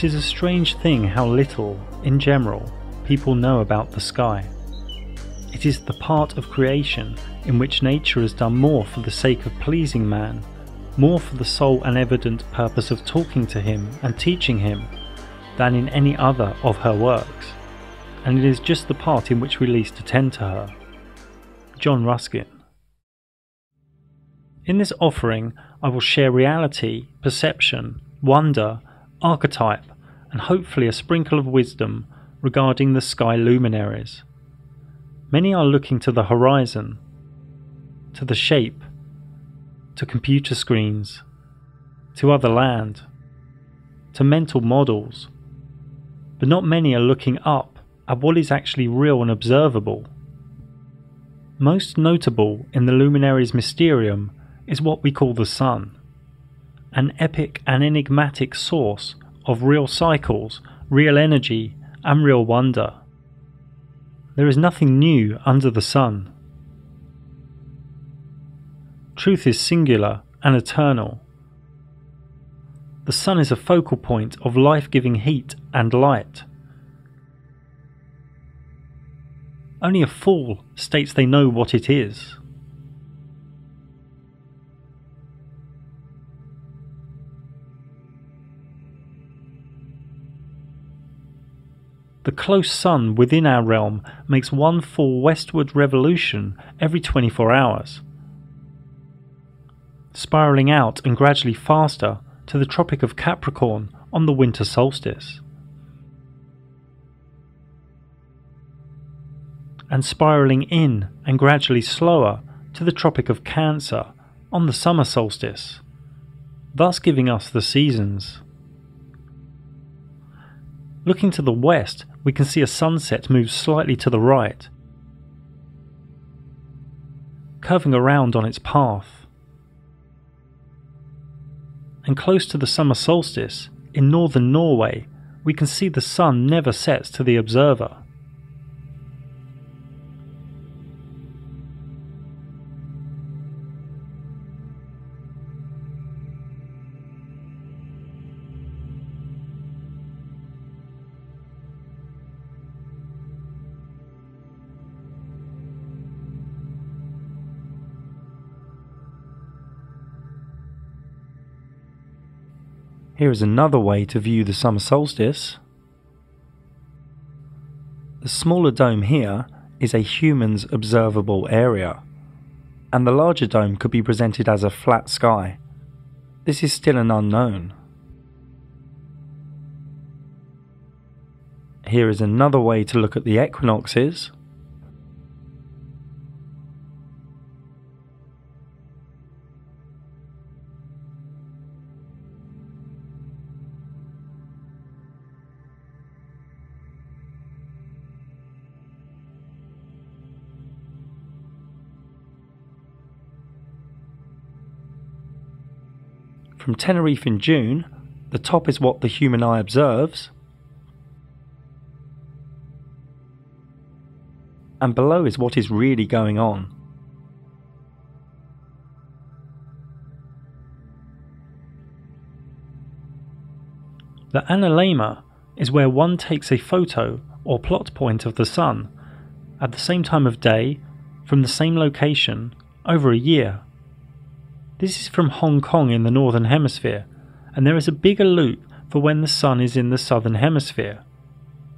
It is a strange thing how little, in general, people know about the sky. It is the part of creation in which nature has done more for the sake of pleasing man, more for the sole and evident purpose of talking to him and teaching him, than in any other of her works, and it is just the part in which we least attend to her. John Ruskin. In this offering, I will share reality, perception, wonder, archetype, and hopefully a sprinkle of wisdom regarding the sky luminaries. Many are looking to the horizon, to the shape, to computer screens, to other land, to mental models, but not many are looking up at what is actually real and observable. Most notable in the luminaries mysterium is what we call the Sun, an epic and enigmatic source of real cycles, real energy, and real wonder. There is nothing new under the sun. Truth is singular and eternal. The sun is a focal point of life giving heat and light. Only a fool states they know what it is. The close sun within our realm makes one full westward revolution every 24 hours, spiralling out and gradually faster to the Tropic of Capricorn on the winter solstice. And spiralling in and gradually slower to the Tropic of Cancer on the summer solstice, thus giving us the seasons. Looking to the west, we can see a sunset move slightly to the right, curving around on its path. And close to the summer solstice, in northern Norway, we can see the sun never sets to the observer. Here is another way to view the summer solstice. The smaller dome here is a human's observable area, and the larger dome could be presented as a flat sky. This is still an unknown. Here is another way to look at the equinoxes. From Tenerife in June, the top is what the human eye observes, and below is what is really going on. The analemma is where one takes a photo or plot point of the sun at the same time of day from the same location over a year. This is from Hong Kong in the Northern Hemisphere, and there is a bigger loop for when the Sun is in the Southern Hemisphere,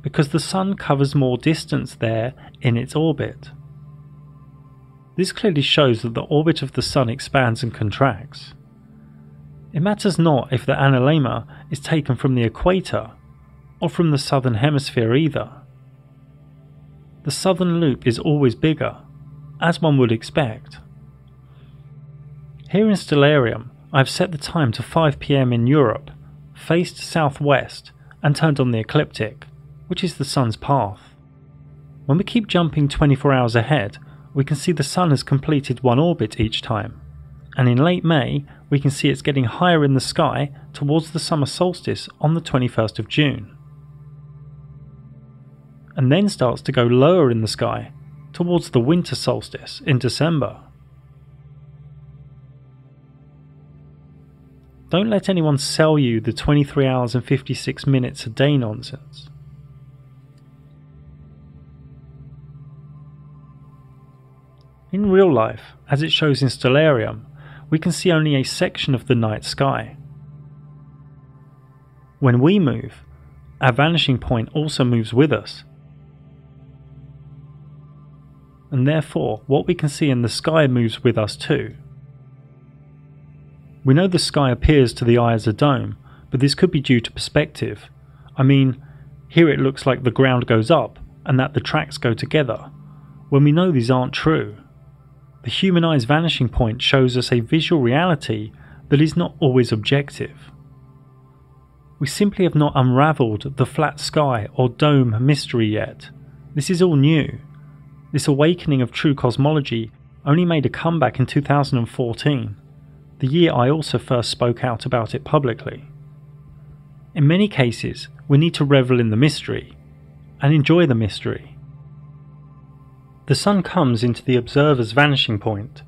because the Sun covers more distance there in its orbit. This clearly shows that the orbit of the Sun expands and contracts. It matters not if the analemma is taken from the equator or from the Southern Hemisphere either. The southern loop is always bigger, as one would expect. Here in Stellarium, I have set the time to 5pm in Europe, faced southwest, and turned on the ecliptic, which is the sun's path. When we keep jumping 24 hours ahead, we can see the sun has completed one orbit each time, and in late May, we can see it's getting higher in the sky towards the summer solstice on the 21st of June, and then starts to go lower in the sky towards the winter solstice in December. Don't let anyone sell you the 23 hours and 56 minutes a day nonsense. In real life, as it shows in Stellarium, we can see only a section of the night sky. When we move, our vanishing point also moves with us. And therefore, what we can see in the sky moves with us too. We know the sky appears to the eye as a dome, but this could be due to perspective. I mean, here it looks like the ground goes up and that the tracks go together, when we know these aren't true. The human eye's vanishing point shows us a visual reality that is not always objective. We simply have not unravelled the flat sky or dome mystery yet. This is all new. This awakening of true cosmology only made a comeback in 2014 the year I also first spoke out about it publicly. In many cases, we need to revel in the mystery and enjoy the mystery. The sun comes into the observer's vanishing point.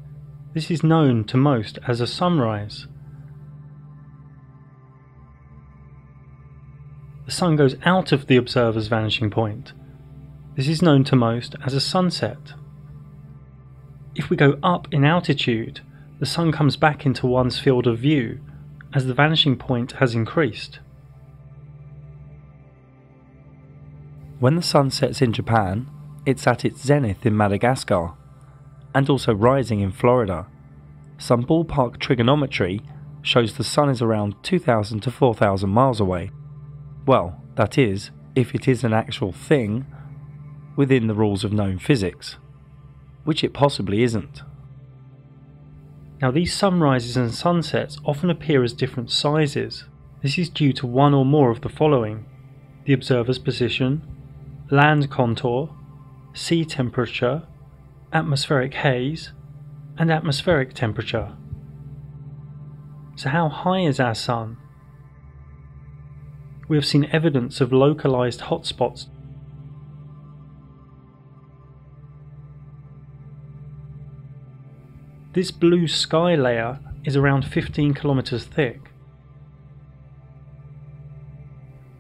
This is known to most as a sunrise. The sun goes out of the observer's vanishing point. This is known to most as a sunset. If we go up in altitude, the sun comes back into one's field of view as the vanishing point has increased. When the sun sets in Japan, it's at its zenith in Madagascar, and also rising in Florida. Some ballpark trigonometry shows the sun is around 2,000 to 4,000 miles away. Well, that is, if it is an actual thing within the rules of known physics, which it possibly isn't. Now these sunrises and sunsets often appear as different sizes. This is due to one or more of the following. The observer's position, land contour, sea temperature, atmospheric haze, and atmospheric temperature. So how high is our Sun? We have seen evidence of localized hotspots This blue sky layer is around 15 kilometers thick.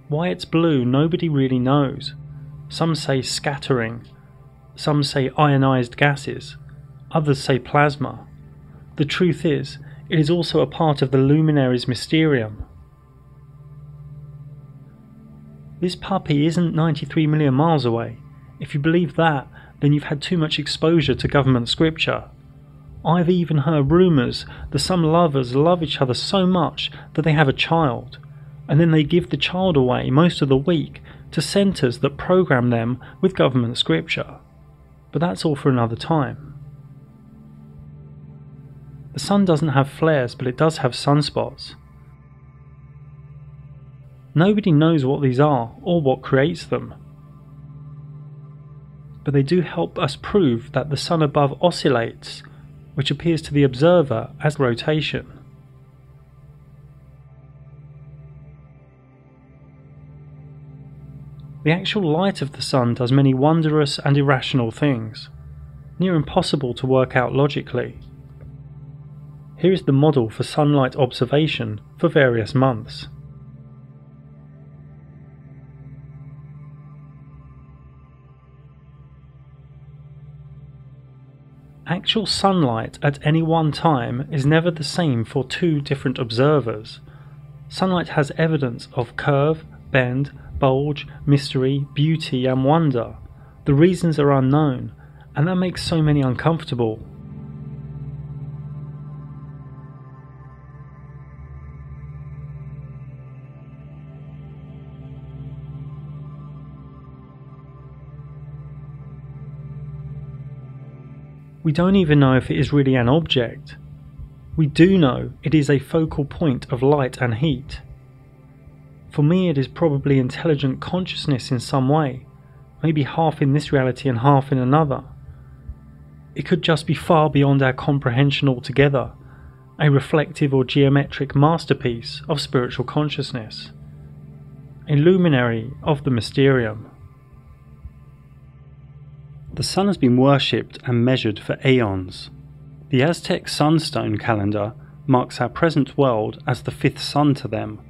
Why it's blue nobody really knows. Some say scattering, some say ionized gases, others say plasma. The truth is, it is also a part of the luminary's mysterium. This puppy isn't 93 million miles away. If you believe that, then you've had too much exposure to government scripture. I've even heard rumours that some lovers love each other so much that they have a child, and then they give the child away most of the week to centres that program them with government scripture. But that's all for another time. The sun doesn't have flares, but it does have sunspots. Nobody knows what these are or what creates them. But they do help us prove that the sun above oscillates which appears to the observer as rotation. The actual light of the sun does many wondrous and irrational things, near impossible to work out logically. Here is the model for sunlight observation for various months. Actual sunlight at any one time is never the same for two different observers. Sunlight has evidence of curve, bend, bulge, mystery, beauty, and wonder. The reasons are unknown, and that makes so many uncomfortable. We don't even know if it is really an object. We do know it is a focal point of light and heat. For me, it is probably intelligent consciousness in some way, maybe half in this reality and half in another. It could just be far beyond our comprehension altogether, a reflective or geometric masterpiece of spiritual consciousness, a luminary of the mysterium. The sun has been worshipped and measured for aeons. The Aztec sunstone calendar marks our present world as the fifth sun to them.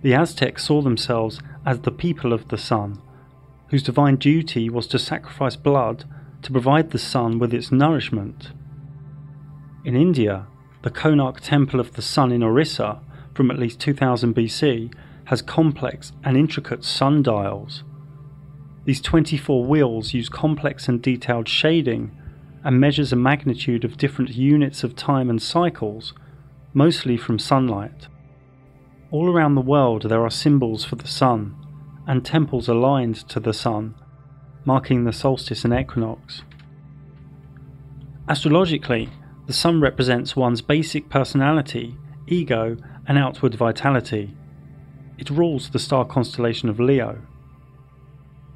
The Aztecs saw themselves as the people of the sun, whose divine duty was to sacrifice blood to provide the sun with its nourishment. In India, the Konark Temple of the Sun in Orissa from at least 2000 BC has complex and intricate sundials. These 24 wheels use complex and detailed shading and measures a magnitude of different units of time and cycles, mostly from sunlight. All around the world there are symbols for the sun, and temples aligned to the sun, marking the solstice and equinox. Astrologically, the sun represents one's basic personality, ego, and outward vitality. It rules the star constellation of Leo.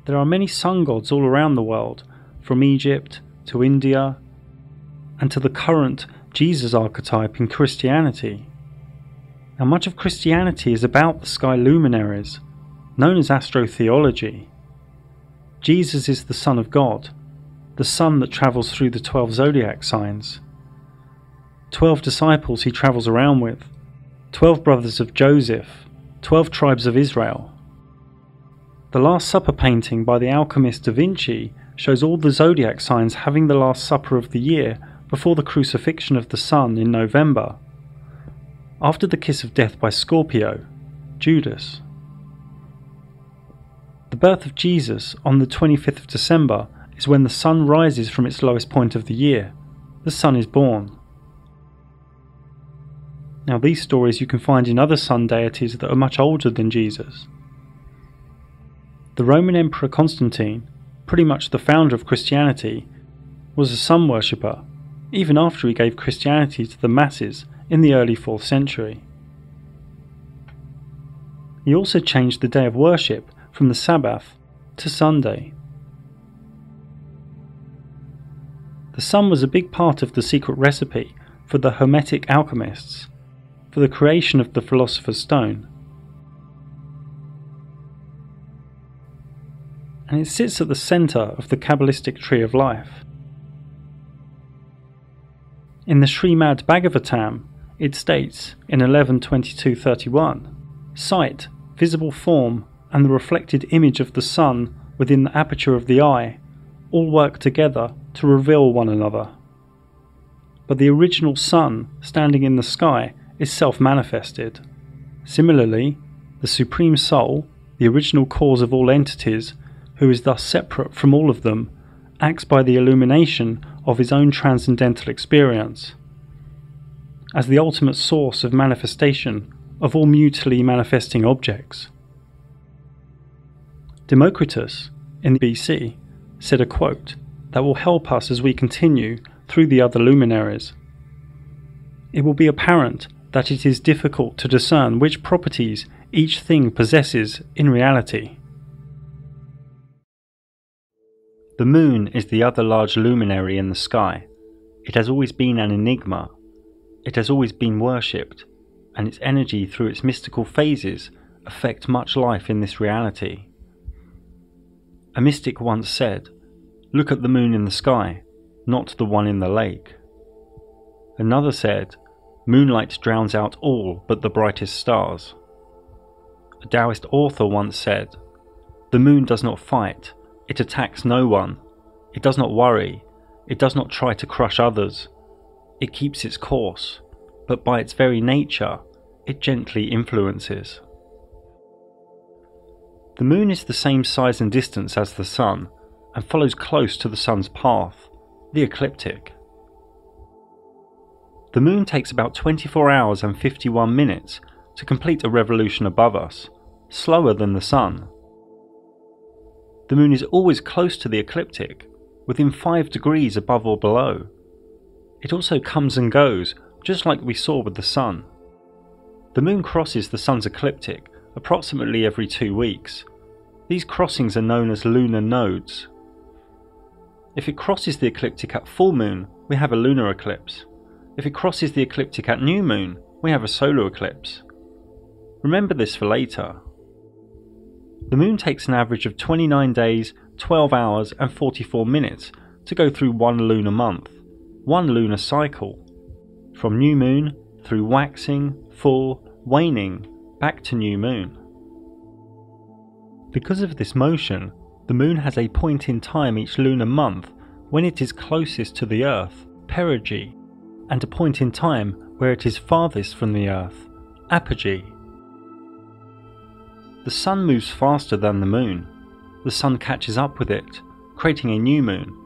There are many sun gods all around the world, from Egypt to India, and to the current Jesus archetype in Christianity. Now, much of Christianity is about the sky luminaries, known as astrotheology. Jesus is the Son of God, the sun that travels through the 12 zodiac signs. 12 disciples he travels around with, 12 brothers of Joseph, 12 tribes of Israel. The Last Supper painting by the alchemist Da Vinci shows all the zodiac signs having the Last Supper of the year before the crucifixion of the Sun in November. After the kiss of death by Scorpio, Judas. The birth of Jesus on the 25th of December is when the sun rises from its lowest point of the year. The sun is born. Now, these stories you can find in other sun deities that are much older than Jesus. The Roman Emperor Constantine, pretty much the founder of Christianity, was a sun worshipper, even after he gave Christianity to the masses in the early 4th century. He also changed the day of worship from the Sabbath to Sunday. The sun was a big part of the secret recipe for the Hermetic alchemists for the creation of the Philosopher's Stone. And it sits at the centre of the Kabbalistic tree of life. In the Srimad Bhagavatam, it states in 11.22.31 Sight, visible form, and the reflected image of the sun within the aperture of the eye all work together to reveal one another. But the original sun standing in the sky is self manifested. Similarly, the Supreme Soul, the original cause of all entities, who is thus separate from all of them, acts by the illumination of his own transcendental experience. As the ultimate source of manifestation of all mutually manifesting objects. Democritus, in BC, said a quote that will help us as we continue through the other luminaries. It will be apparent that it is difficult to discern which properties each thing possesses in reality. The moon is the other large luminary in the sky. It has always been an enigma. It has always been worshipped, and its energy through its mystical phases affect much life in this reality. A mystic once said, Look at the moon in the sky, not the one in the lake. Another said, Moonlight drowns out all but the brightest stars. A Taoist author once said, The moon does not fight, it attacks no one, it does not worry, it does not try to crush others. It keeps its course, but by its very nature, it gently influences. The moon is the same size and distance as the sun and follows close to the sun's path, the ecliptic. The moon takes about 24 hours and 51 minutes to complete a revolution above us, slower than the sun. The moon is always close to the ecliptic, within 5 degrees above or below. It also comes and goes, just like we saw with the sun. The moon crosses the sun's ecliptic approximately every two weeks. These crossings are known as lunar nodes. If it crosses the ecliptic at full moon, we have a lunar eclipse. If it crosses the ecliptic at new moon, we have a solar eclipse. Remember this for later. The moon takes an average of 29 days, 12 hours, and 44 minutes to go through one lunar month, one lunar cycle, from new moon through waxing, full, waning, back to new moon. Because of this motion, the moon has a point in time each lunar month when it is closest to the Earth, perigee, and a point in time where it is farthest from the Earth, apogee. The Sun moves faster than the Moon. The Sun catches up with it, creating a new moon,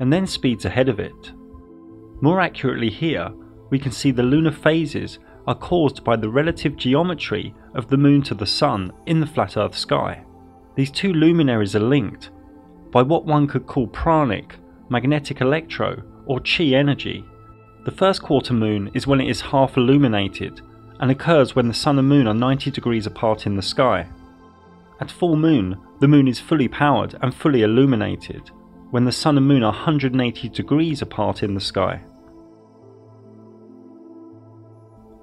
and then speeds ahead of it. More accurately here, we can see the lunar phases are caused by the relative geometry of the Moon to the Sun in the flat Earth sky. These two luminaries are linked by what one could call pranic, magnetic electro, or chi energy. The first quarter moon is when it is half illuminated and occurs when the Sun and Moon are 90 degrees apart in the sky. At full moon, the moon is fully powered and fully illuminated, when the sun and moon are 180 degrees apart in the sky.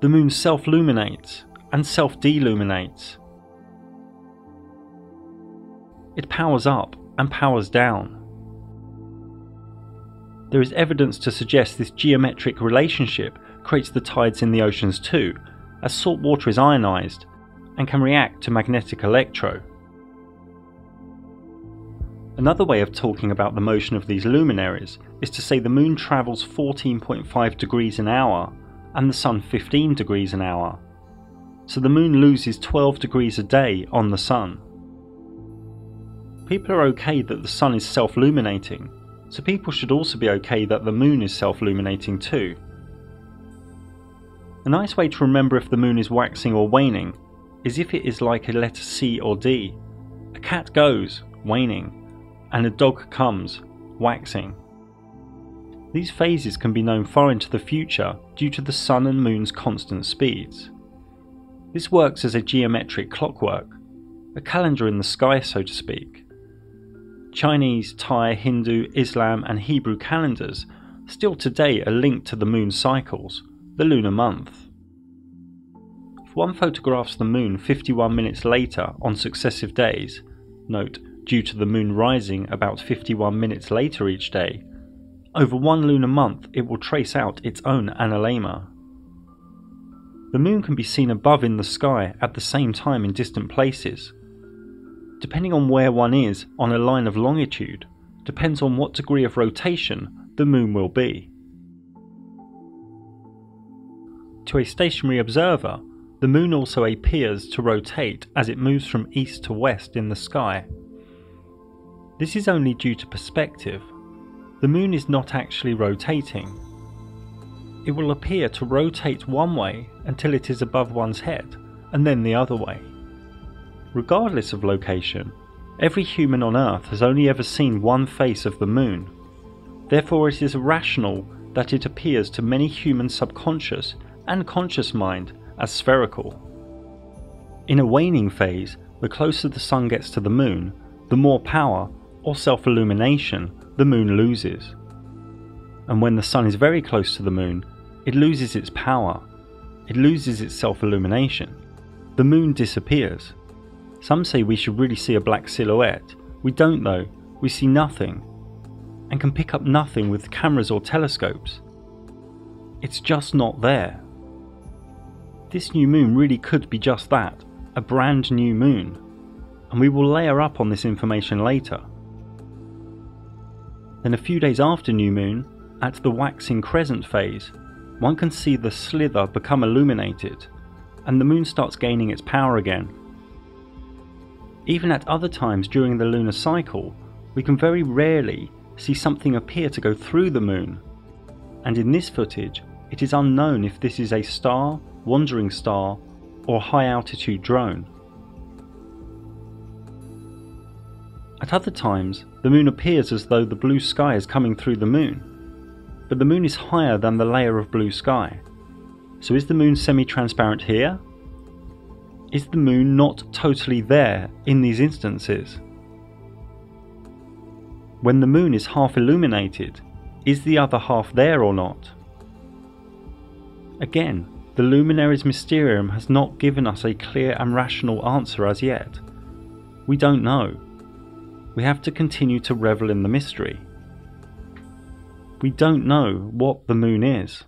The moon self luminates and self deluminates. It powers up and powers down. There is evidence to suggest this geometric relationship creates the tides in the oceans too, as salt water is ionized and can react to magnetic electro. Another way of talking about the motion of these luminaries is to say the moon travels 14.5 degrees an hour and the sun 15 degrees an hour. So the moon loses 12 degrees a day on the sun. People are okay that the sun is self luminating, so people should also be okay that the moon is self luminating too. A nice way to remember if the moon is waxing or waning is if it is like a letter C or D. A cat goes, waning, and a dog comes, waxing. These phases can be known far into the future due to the sun and moon's constant speeds. This works as a geometric clockwork, a calendar in the sky, so to speak. Chinese, Thai, Hindu, Islam, and Hebrew calendars still today are linked to the moon cycles, the lunar month. If one photographs the moon 51 minutes later on successive days, note due to the moon rising about 51 minutes later each day, over one lunar month it will trace out its own analemma. The moon can be seen above in the sky at the same time in distant places. Depending on where one is on a line of longitude, depends on what degree of rotation the moon will be. To a stationary observer, the moon also appears to rotate as it moves from east to west in the sky. This is only due to perspective. The moon is not actually rotating. It will appear to rotate one way until it is above one's head, and then the other way. Regardless of location, every human on Earth has only ever seen one face of the moon. Therefore, it is rational that it appears to many human subconscious and conscious mind as spherical. In a waning phase, the closer the Sun gets to the Moon, the more power, or self illumination, the Moon loses. And when the Sun is very close to the Moon, it loses its power, it loses its self illumination. The Moon disappears. Some say we should really see a black silhouette. We don't though, we see nothing, and can pick up nothing with cameras or telescopes. It's just not there. This new moon really could be just that, a brand new moon, and we will layer up on this information later. Then a few days after new moon, at the waxing crescent phase, one can see the slither become illuminated, and the moon starts gaining its power again. Even at other times during the lunar cycle, we can very rarely see something appear to go through the moon, and in this footage, it is unknown if this is a star wandering star, or high altitude drone. At other times, the moon appears as though the blue sky is coming through the moon, but the moon is higher than the layer of blue sky. So is the moon semi-transparent here? Is the moon not totally there in these instances? When the moon is half illuminated, is the other half there or not? Again, the Luminaries Mysterium has not given us a clear and rational answer as yet. We don't know. We have to continue to revel in the mystery. We don't know what the moon is.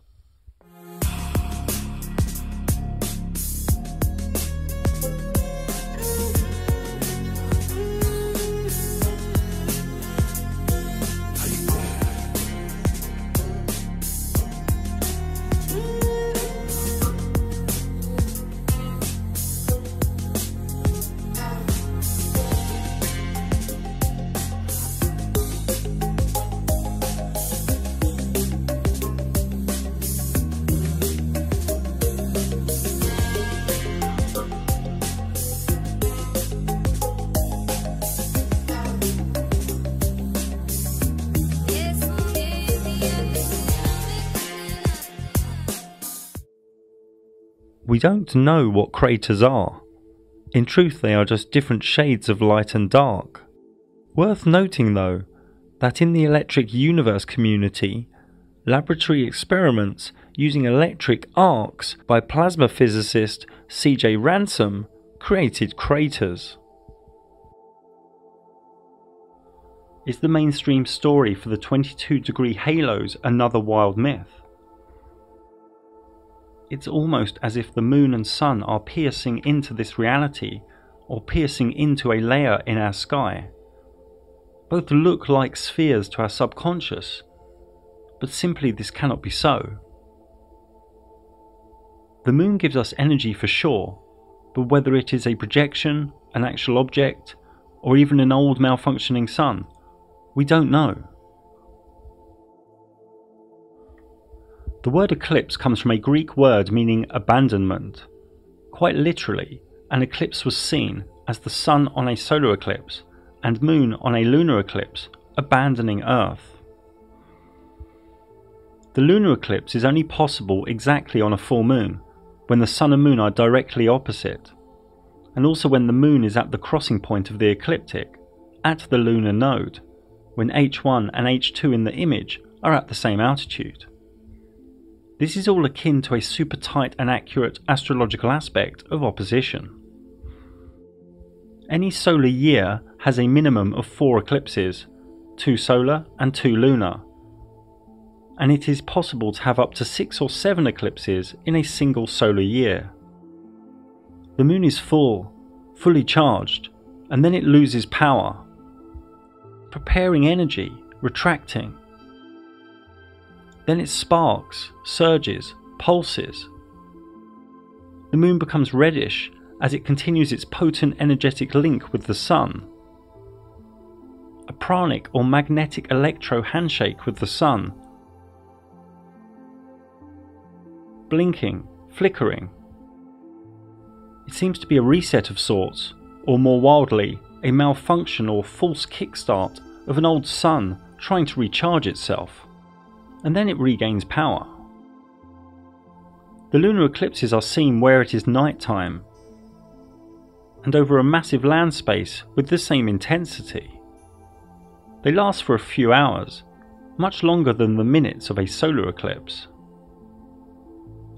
Don't know what craters are. In truth, they are just different shades of light and dark. Worth noting, though, that in the electric universe community, laboratory experiments using electric arcs by plasma physicist C.J. Ransom created craters. Is the mainstream story for the 22 degree halos another wild myth? It's almost as if the moon and sun are piercing into this reality or piercing into a layer in our sky. Both look like spheres to our subconscious, but simply this cannot be so. The moon gives us energy for sure, but whether it is a projection, an actual object, or even an old malfunctioning sun, we don't know. The word eclipse comes from a Greek word meaning abandonment. Quite literally, an eclipse was seen as the sun on a solar eclipse and moon on a lunar eclipse abandoning Earth. The lunar eclipse is only possible exactly on a full moon, when the sun and moon are directly opposite, and also when the moon is at the crossing point of the ecliptic, at the lunar node when h1 and h2 in the image are at the same altitude. This is all akin to a super tight and accurate astrological aspect of opposition. Any solar year has a minimum of four eclipses, two solar and two lunar, and it is possible to have up to six or seven eclipses in a single solar year. The moon is full, fully charged, and then it loses power preparing energy, retracting. Then it sparks, surges, pulses. The moon becomes reddish as it continues its potent energetic link with the sun. A pranic or magnetic electro handshake with the sun. Blinking, flickering. It seems to be a reset of sorts, or more wildly, a malfunction or false kickstart of an old sun trying to recharge itself, and then it regains power. The lunar eclipses are seen where it is night time, and over a massive land space with the same intensity. They last for a few hours, much longer than the minutes of a solar eclipse.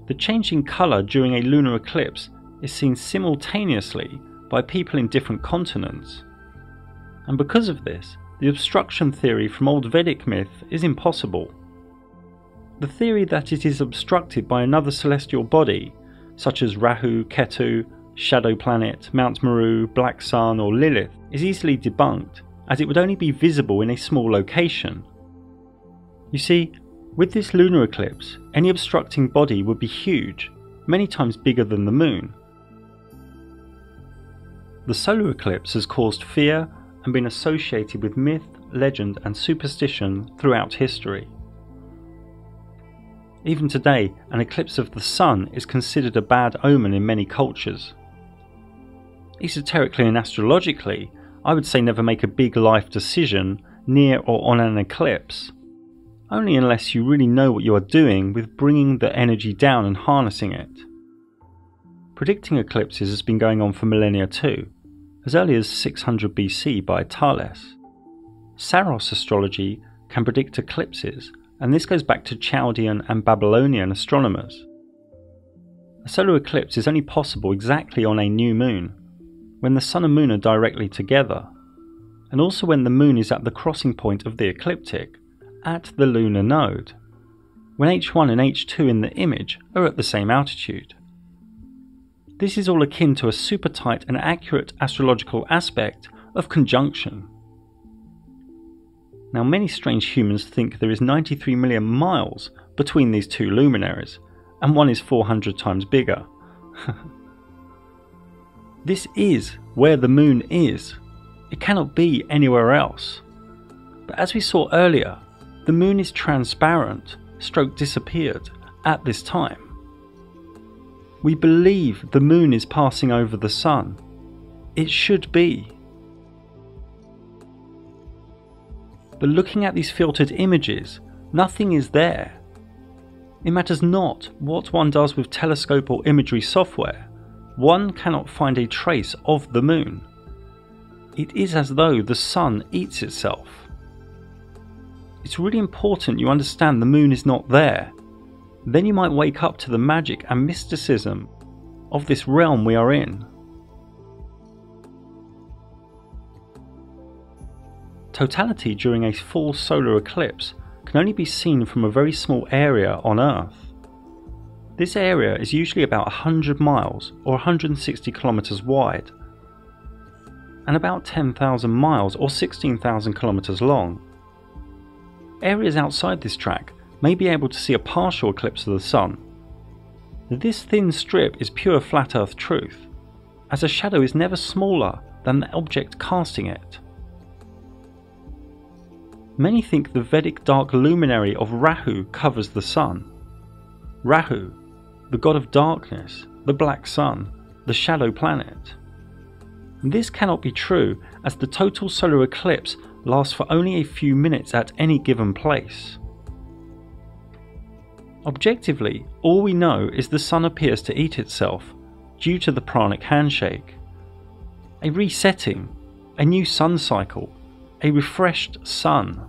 The changing colour during a lunar eclipse is seen simultaneously by people in different continents. And because of this, the obstruction theory from old Vedic myth is impossible. The theory that it is obstructed by another celestial body, such as Rahu, Ketu, Shadow Planet, Mount Meru, Black Sun, or Lilith, is easily debunked, as it would only be visible in a small location. You see, with this lunar eclipse, any obstructing body would be huge, many times bigger than the Moon, the solar eclipse has caused fear and been associated with myth, legend, and superstition throughout history. Even today, an eclipse of the sun is considered a bad omen in many cultures. Esoterically and astrologically, I would say never make a big life decision near or on an eclipse, only unless you really know what you are doing with bringing the energy down and harnessing it. Predicting eclipses has been going on for millennia too, as early as 600 BC by Thales. Saros astrology can predict eclipses, and this goes back to Chaldean and Babylonian astronomers. A solar eclipse is only possible exactly on a new moon, when the sun and moon are directly together, and also when the moon is at the crossing point of the ecliptic, at the lunar node, when h1 and h2 in the image are at the same altitude. This is all akin to a super tight and accurate astrological aspect of conjunction. Now, many strange humans think there is 93 million miles between these two luminaries, and one is 400 times bigger. this is where the moon is. It cannot be anywhere else. But as we saw earlier, the moon is transparent, stroke disappeared, at this time. We believe the moon is passing over the sun. It should be. But looking at these filtered images, nothing is there. It matters not what one does with telescope or imagery software, one cannot find a trace of the moon. It is as though the sun eats itself. It's really important you understand the moon is not there. Then you might wake up to the magic and mysticism of this realm we are in. Totality during a full solar eclipse can only be seen from a very small area on Earth. This area is usually about 100 miles or 160 kilometers wide, and about 10,000 miles or 16,000 kilometers long. Areas outside this track may be able to see a partial eclipse of the Sun. This thin strip is pure flat Earth truth, as a shadow is never smaller than the object casting it. Many think the Vedic dark luminary of Rahu covers the Sun. Rahu, the god of darkness, the black sun, the shadow planet. This cannot be true as the total solar eclipse lasts for only a few minutes at any given place. Objectively, all we know is the sun appears to eat itself due to the pranic handshake. A resetting, a new sun cycle, a refreshed sun.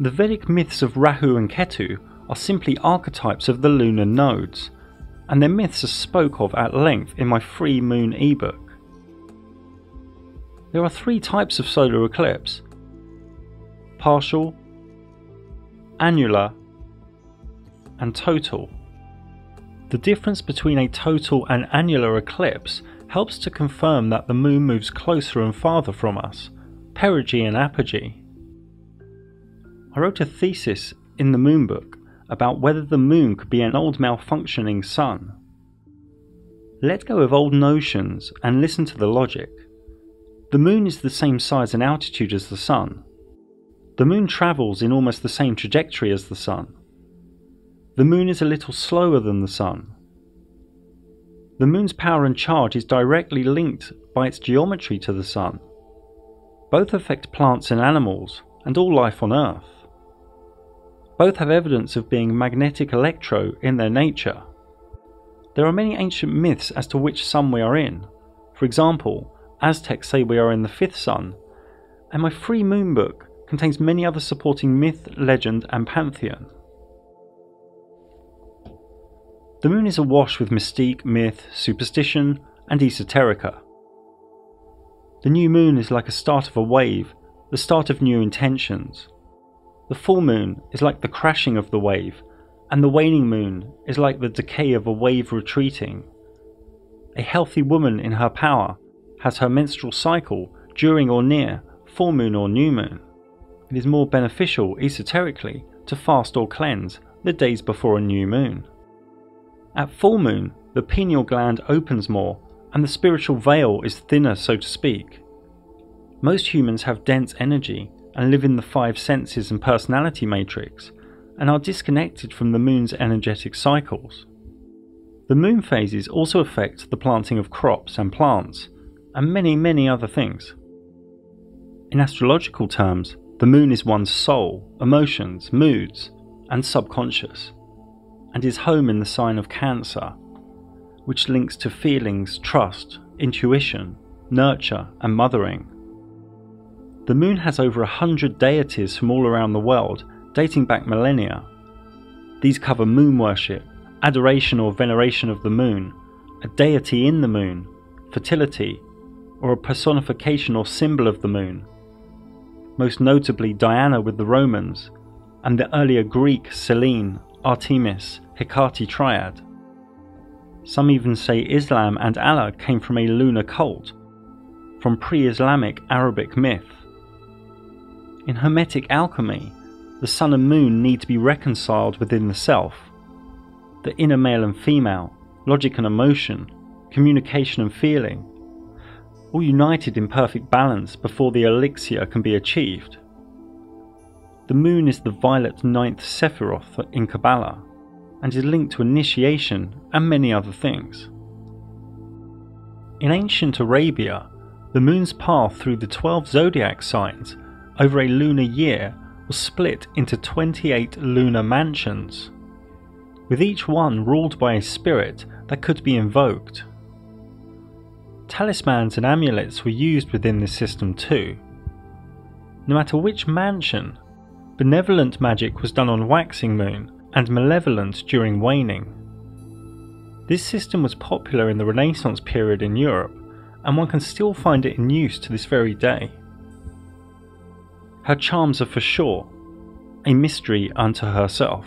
The Vedic myths of Rahu and Ketu are simply archetypes of the lunar nodes, and their myths are spoke of at length in my free moon ebook. There are three types of solar eclipse partial, annular, and total. The difference between a total and annular eclipse helps to confirm that the moon moves closer and farther from us, perigee and apogee. I wrote a thesis in the moon book about whether the moon could be an old malfunctioning sun. Let go of old notions and listen to the logic. The moon is the same size and altitude as the sun. The moon travels in almost the same trajectory as the sun. The moon is a little slower than the sun. The moon's power and charge is directly linked by its geometry to the sun. Both affect plants and animals, and all life on Earth. Both have evidence of being magnetic electro in their nature. There are many ancient myths as to which sun we are in. For example, Aztecs say we are in the fifth sun, and my free moon book contains many other supporting myth, legend, and pantheon. The moon is awash with mystique, myth, superstition, and esoterica. The new moon is like a start of a wave, the start of new intentions. The full moon is like the crashing of the wave, and the waning moon is like the decay of a wave retreating. A healthy woman in her power has her menstrual cycle during or near full moon or new moon. It is more beneficial esoterically to fast or cleanse the days before a new moon. At full moon, the pineal gland opens more and the spiritual veil is thinner, so to speak. Most humans have dense energy and live in the five senses and personality matrix and are disconnected from the moon's energetic cycles. The moon phases also affect the planting of crops and plants, and many, many other things. In astrological terms, the moon is one's soul, emotions, moods, and subconscious, and is home in the sign of Cancer, which links to feelings, trust, intuition, nurture, and mothering. The moon has over a hundred deities from all around the world, dating back millennia. These cover moon worship, adoration or veneration of the moon, a deity in the moon, fertility, or a personification or symbol of the moon, most notably Diana with the Romans, and the earlier Greek Selene, Artemis, Hecate triad. Some even say Islam and Allah came from a lunar cult, from pre Islamic Arabic myth. In Hermetic alchemy, the sun and moon need to be reconciled within the self. The inner male and female, logic and emotion, communication and feeling, all united in perfect balance before the elixir can be achieved. The moon is the violet ninth Sephiroth in Kabbalah and is linked to initiation and many other things. In ancient Arabia, the moon's path through the 12 zodiac signs over a lunar year was split into 28 lunar mansions. with each one ruled by a spirit that could be invoked. Talismans and amulets were used within this system too. No matter which mansion, benevolent magic was done on waxing moon and malevolent during waning. This system was popular in the Renaissance period in Europe, and one can still find it in use to this very day. Her charms are for sure a mystery unto herself.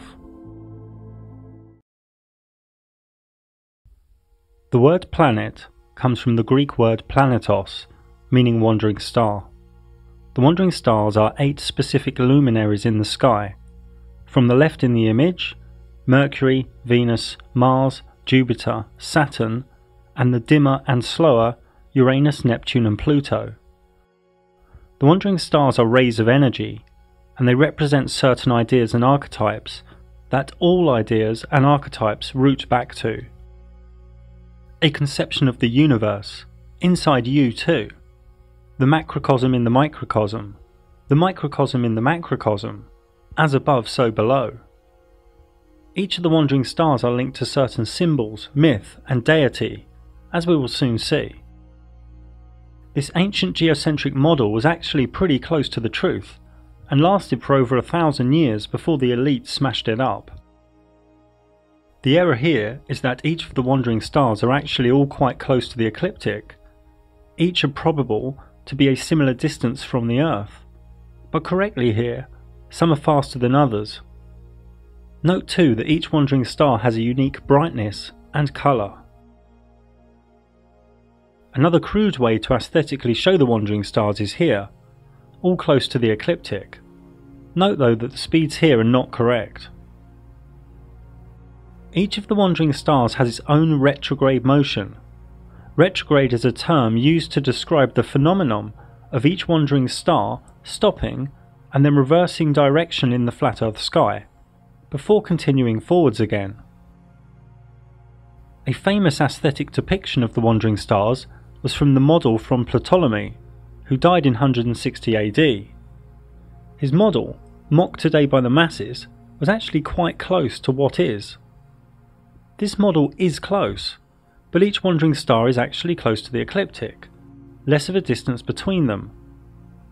The word planet comes from the Greek word planetos, meaning wandering star. The wandering stars are eight specific luminaries in the sky. From the left in the image, Mercury, Venus, Mars, Jupiter, Saturn, and the dimmer and slower Uranus, Neptune, and Pluto. The wandering stars are rays of energy, and they represent certain ideas and archetypes that all ideas and archetypes root back to a conception of the universe, inside you too. The macrocosm in the microcosm, the microcosm in the macrocosm, as above, so below. Each of the wandering stars are linked to certain symbols, myth, and deity, as we will soon see. This ancient geocentric model was actually pretty close to the truth, and lasted for over a thousand years before the elite smashed it up. The error here is that each of the wandering stars are actually all quite close to the ecliptic. Each are probable to be a similar distance from the Earth. But correctly here, some are faster than others. Note too that each wandering star has a unique brightness and colour. Another crude way to aesthetically show the wandering stars is here, all close to the ecliptic. Note though that the speeds here are not correct. Each of the wandering stars has its own retrograde motion. Retrograde is a term used to describe the phenomenon of each wandering star stopping and then reversing direction in the flat earth sky, before continuing forwards again. A famous aesthetic depiction of the wandering stars was from the model from Ptolemy, who died in 160 AD. His model, mocked today by the masses, was actually quite close to what is. This model is close, but each wandering star is actually close to the ecliptic, less of a distance between them.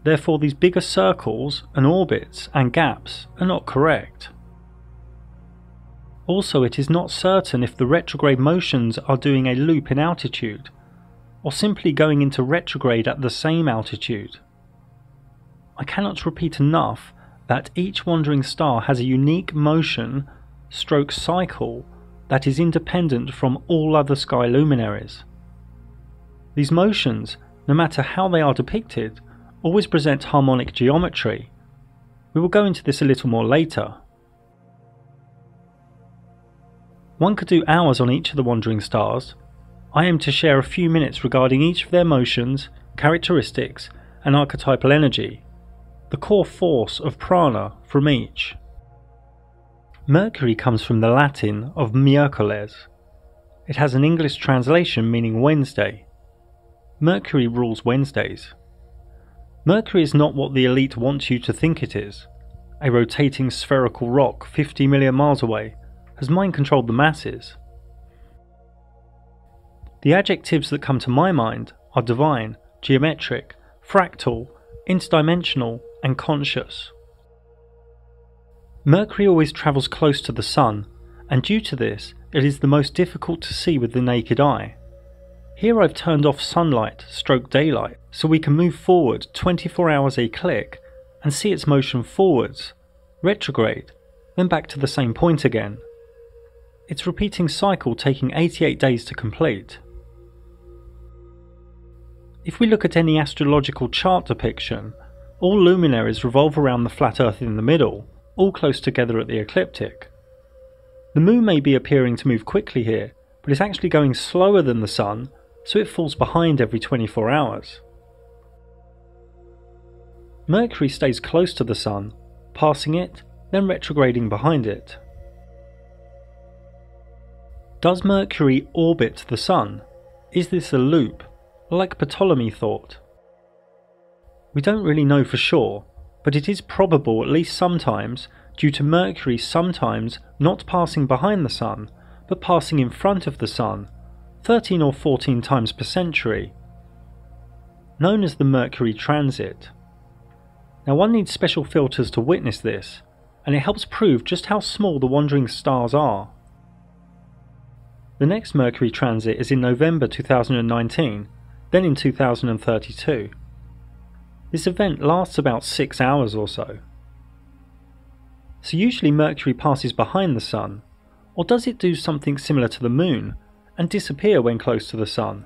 Therefore these bigger circles and orbits and gaps are not correct. Also it is not certain if the retrograde motions are doing a loop in altitude, or simply going into retrograde at the same altitude. I cannot repeat enough that each wandering star has a unique motion stroke cycle that is independent from all other sky luminaries. These motions, no matter how they are depicted, always present harmonic geometry. We will go into this a little more later. One could do hours on each of the wandering stars. I aim to share a few minutes regarding each of their motions, characteristics, and archetypal energy, the core force of prana from each. Mercury comes from the Latin of miércoles. It has an English translation meaning Wednesday. Mercury rules Wednesdays. Mercury is not what the elite wants you to think it is a rotating spherical rock 50 million miles away, has mind controlled the masses. The adjectives that come to my mind are divine, geometric, fractal, interdimensional, and conscious. Mercury always travels close to the Sun, and due to this, it is the most difficult to see with the naked eye. Here I've turned off sunlight stroke daylight so we can move forward 24 hours a click and see its motion forwards, retrograde, then back to the same point again. Its repeating cycle taking 88 days to complete. If we look at any astrological chart depiction, all luminaries revolve around the flat earth in the middle, all close together at the ecliptic. The moon may be appearing to move quickly here, but it's actually going slower than the sun, so it falls behind every 24 hours. Mercury stays close to the sun, passing it, then retrograding behind it. Does Mercury orbit the sun? Is this a loop, like Ptolemy thought? We don't really know for sure, but it is probable at least sometimes due to Mercury sometimes not passing behind the Sun, but passing in front of the Sun 13 or 14 times per century, known as the Mercury transit. Now, one needs special filters to witness this, and it helps prove just how small the wandering stars are. The next Mercury transit is in November 2019, then in 2032. This event lasts about 6 hours or so. So usually Mercury passes behind the Sun, or does it do something similar to the Moon and disappear when close to the Sun?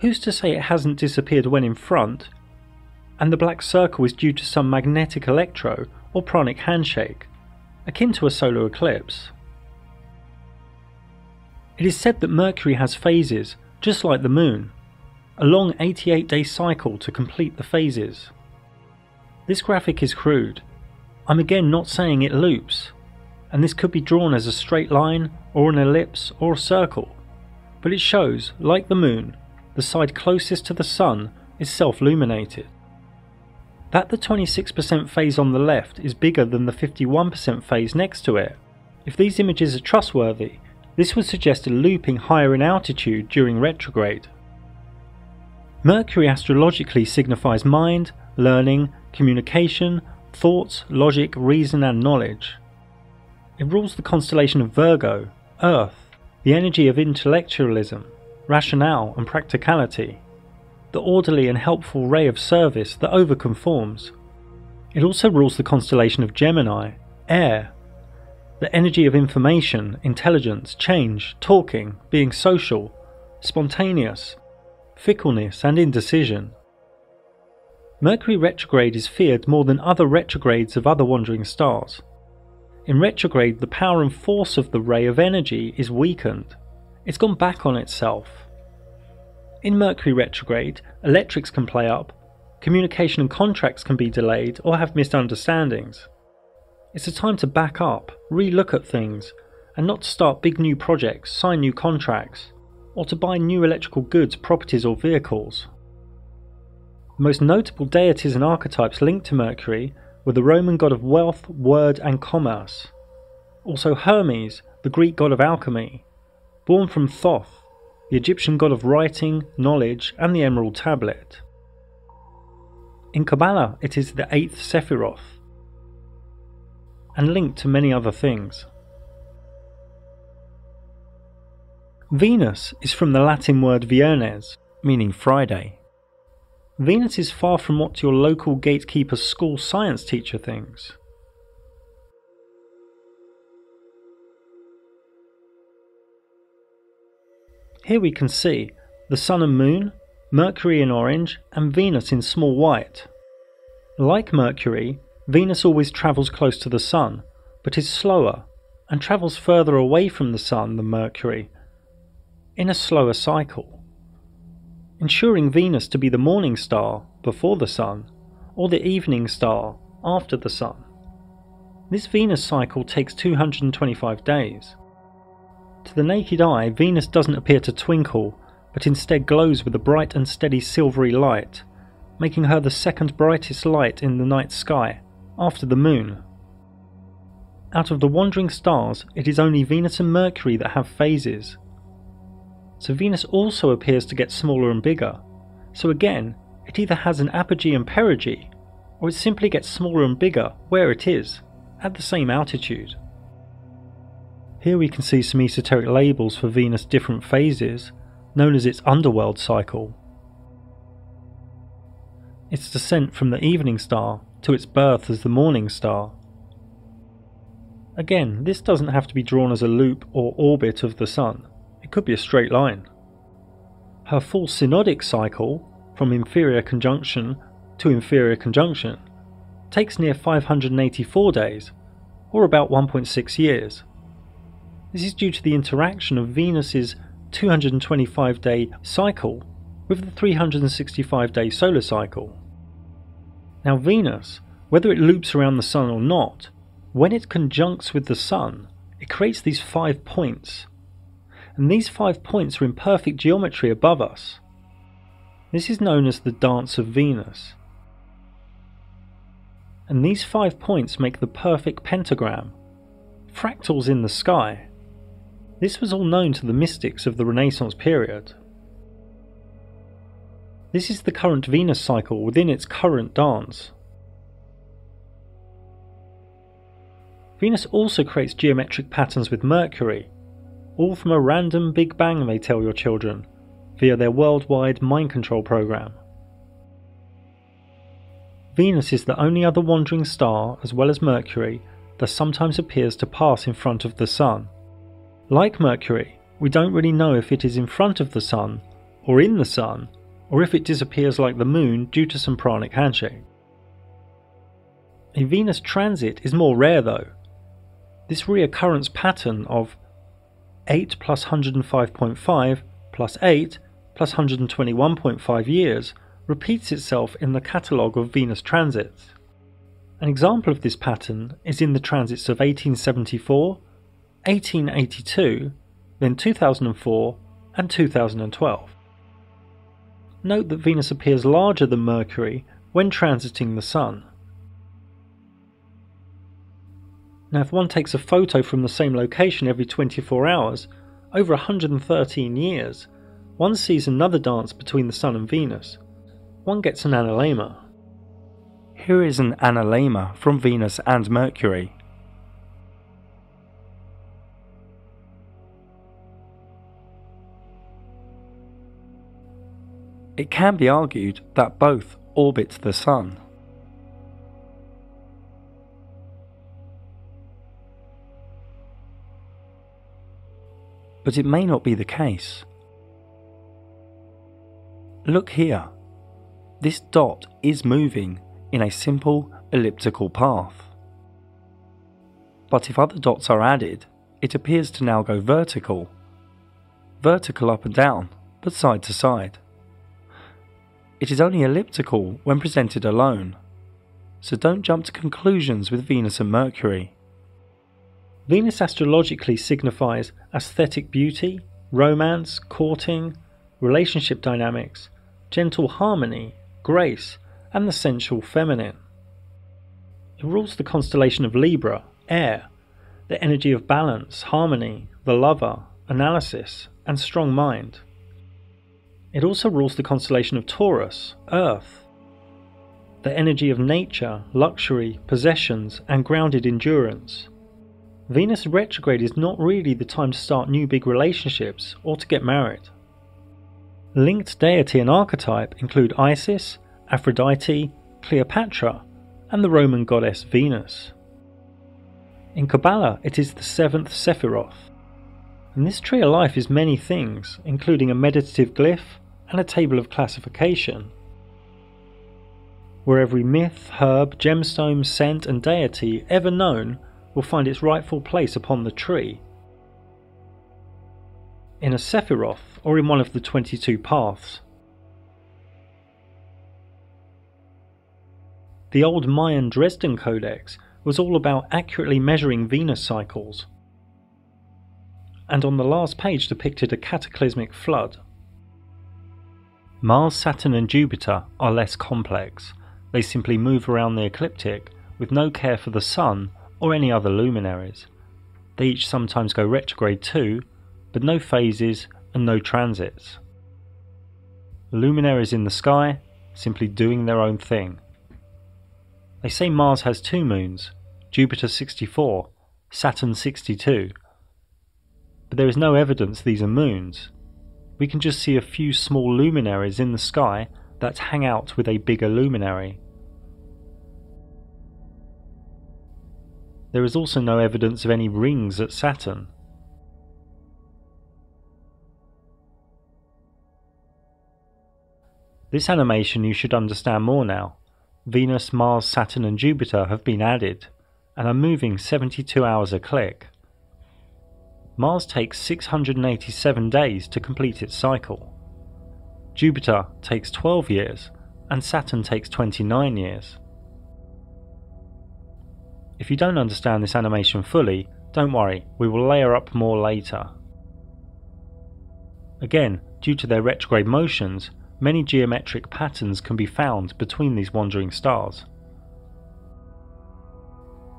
Who's to say it hasn't disappeared when in front, and the black circle is due to some magnetic electro or pranic handshake, akin to a solar eclipse? It is said that Mercury has phases, just like the Moon, a long 88 day cycle to complete the phases. This graphic is crude. I'm again not saying it loops, and this could be drawn as a straight line or an ellipse or a circle, but it shows, like the moon, the side closest to the sun is self-luminated. That the 26% phase on the left is bigger than the 51% phase next to it. If these images are trustworthy, this would suggest a looping higher in altitude during retrograde. Mercury astrologically signifies mind, learning, communication, thoughts, logic, reason, and knowledge. It rules the constellation of Virgo, Earth, the energy of intellectualism, rationale, and practicality, the orderly and helpful ray of service that overconforms. It also rules the constellation of Gemini, Air, the energy of information, intelligence, change, talking, being social, spontaneous, fickleness, and indecision. Mercury retrograde is feared more than other retrogrades of other wandering stars. In retrograde, the power and force of the ray of energy is weakened. It's gone back on itself. In Mercury retrograde, electrics can play up, communication and contracts can be delayed or have misunderstandings. It's a time to back up, re look at things, and not to start big new projects, sign new contracts, or to buy new electrical goods, properties, or vehicles. The most notable deities and archetypes linked to Mercury were the Roman god of wealth, word, and commerce. Also Hermes, the Greek god of alchemy, born from Thoth, the Egyptian god of writing, knowledge, and the Emerald Tablet. In Kabbalah, it is the eighth Sephiroth, and linked to many other things. Venus is from the Latin word viernes, meaning Friday. Venus is far from what your local gatekeeper school science teacher thinks. Here we can see the Sun and Moon, Mercury in orange, and Venus in small white. Like Mercury, Venus always travels close to the Sun, but is slower and travels further away from the Sun than Mercury in a slower cycle, ensuring Venus to be the morning star before the Sun or the evening star after the Sun. This Venus cycle takes 225 days. To the naked eye, Venus doesn't appear to twinkle, but instead glows with a bright and steady silvery light, making her the second brightest light in the night sky, after the Moon. Out of the wandering stars, it is only Venus and Mercury that have phases, so Venus also appears to get smaller and bigger. So again, it either has an apogee and perigee, or it simply gets smaller and bigger where it is, at the same altitude. Here we can see some esoteric labels for Venus' different phases, known as its underworld cycle. Its descent from the evening star to its birth as the morning star. Again, this doesn't have to be drawn as a loop or orbit of the Sun could be a straight line. Her full synodic cycle, from inferior conjunction to inferior conjunction, takes near 584 days, or about 1.6 years. This is due to the interaction of Venus's 225 day cycle with the 365 day solar cycle. Now, Venus, whether it loops around the Sun or not, when it conjuncts with the Sun, it creates these five points and these five points are in perfect geometry above us. This is known as the Dance of Venus. and these five points make the perfect pentagram. Fractals in the sky. This was all known to the mystics of the Renaissance period. This is the current Venus cycle within its current dance. Venus also creates geometric patterns with Mercury, all from a random Big Bang, they tell your children, via their worldwide mind control program. Venus is the only other wandering star, as well as Mercury, that sometimes appears to pass in front of the Sun. Like Mercury, we don't really know if it is in front of the Sun, or in the Sun, or if it disappears like the Moon due to some pranic handshake. A Venus transit is more rare though. This reoccurrence pattern of 8 plus 105.5 plus 8 plus 121.5 years repeats itself in the catalogue of Venus transits. An example of this pattern is in the transits of 1874, 1882, then 2004, and 2012. Note that Venus appears larger than Mercury when transiting the Sun. Now, if one takes a photo from the same location every 24 hours, over 113 years, one sees another dance between the Sun and Venus. One gets an analemma. Here is an analemma from Venus and Mercury. It can be argued that both orbit the Sun. But it may not be the case. Look here. This dot is moving in a simple elliptical path. But if other dots are added, it appears to now go vertical. Vertical up and down, but side to side. It is only elliptical when presented alone, so don't jump to conclusions with Venus and Mercury. Venus astrologically signifies aesthetic beauty, romance, courting, relationship dynamics, gentle harmony, grace, and the sensual feminine. It rules the constellation of Libra, air, the energy of balance, harmony, the lover, analysis, and strong mind. It also rules the constellation of Taurus, Earth, the energy of nature, luxury, possessions, and grounded endurance. Venus retrograde is not really the time to start new big relationships or to get married. Linked deity and archetype include Isis, Aphrodite, Cleopatra, and the Roman goddess Venus. In Kabbalah, it is the seventh Sephiroth. And this tree of life is many things, including a meditative glyph, and a table of classification, where every myth, herb, gemstone, scent, and deity ever known will find its rightful place upon the tree. In a Sephiroth, or in one of the 22 paths. The old Mayan Dresden Codex was all about accurately measuring Venus cycles, and on the last page depicted a cataclysmic flood. Mars, Saturn, and Jupiter are less complex. They simply move around the ecliptic with no care for the Sun or any other luminaries. They each sometimes go retrograde too, but no phases and no transits. Luminaries in the sky simply doing their own thing. They say Mars has two moons, Jupiter 64, Saturn 62. But there is no evidence these are moons, we can just see a few small luminaries in the sky that hang out with a bigger luminary. There is also no evidence of any rings at Saturn. This animation you should understand more now. Venus, Mars, Saturn and Jupiter have been added and are moving 72 hours a click. Mars takes 687 days to complete its cycle. Jupiter takes 12 years, and Saturn takes 29 years. If you don't understand this animation fully, don't worry, we will layer up more later. Again, due to their retrograde motions, many geometric patterns can be found between these wandering stars.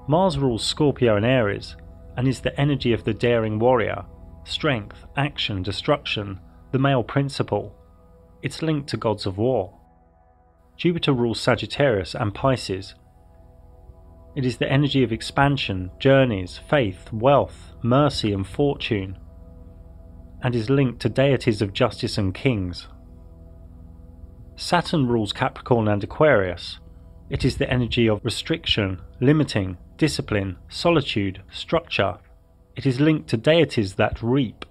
Mars rules Scorpio and Aries and is the energy of the daring warrior, strength, action, destruction, the male principle. It's linked to gods of war. Jupiter rules Sagittarius and Pisces. It is the energy of expansion, journeys, faith, wealth, mercy, and fortune, and is linked to deities of justice and kings. Saturn rules Capricorn and Aquarius. It is the energy of restriction, limiting, discipline, solitude, structure. It is linked to deities that reap.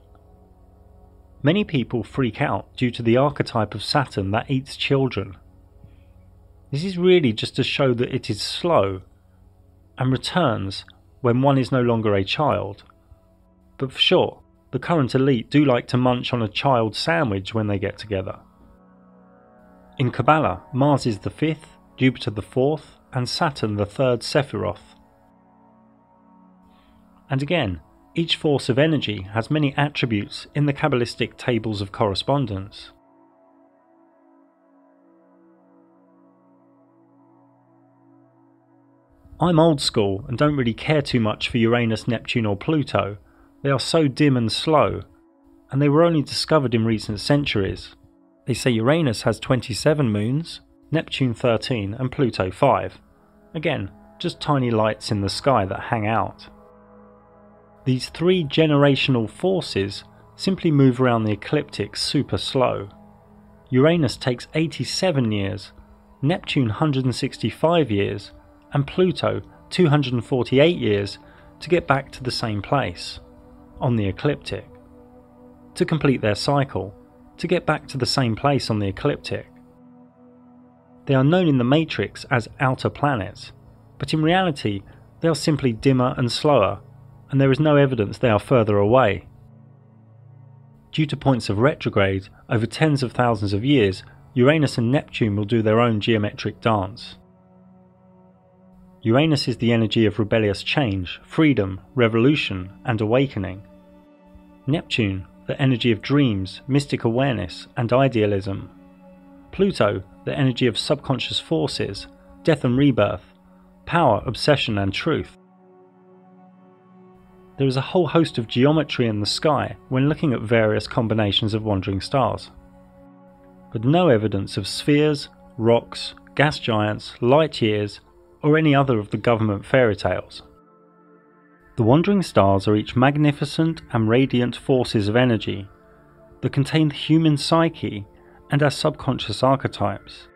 Many people freak out due to the archetype of Saturn that eats children. This is really just to show that it is slow and returns when one is no longer a child. But for sure, the current elite do like to munch on a child sandwich when they get together. In Kabbalah, Mars is the fifth, Jupiter the fourth, and Saturn the third Sephiroth. And again, each force of energy has many attributes in the Kabbalistic tables of correspondence. I'm old school and don't really care too much for Uranus, Neptune, or Pluto. They are so dim and slow, and they were only discovered in recent centuries. They say Uranus has 27 moons, Neptune 13, and Pluto 5. Again, just tiny lights in the sky that hang out. These three generational forces simply move around the ecliptic super slow. Uranus takes 87 years, Neptune 165 years, and Pluto 248 years to get back to the same place, on the ecliptic. To complete their cycle, to get back to the same place on the ecliptic. They are known in the matrix as outer planets, but in reality they are simply dimmer and slower and there is no evidence they are further away. Due to points of retrograde over tens of thousands of years, Uranus and Neptune will do their own geometric dance. Uranus is the energy of rebellious change, freedom, revolution, and awakening. Neptune, the energy of dreams, mystic awareness, and idealism. Pluto, the energy of subconscious forces, death and rebirth, power, obsession, and truth. There is a whole host of geometry in the sky when looking at various combinations of wandering stars. But no evidence of spheres, rocks, gas giants, light years, or any other of the government fairy tales. The wandering stars are each magnificent and radiant forces of energy that contain the human psyche and our subconscious archetypes.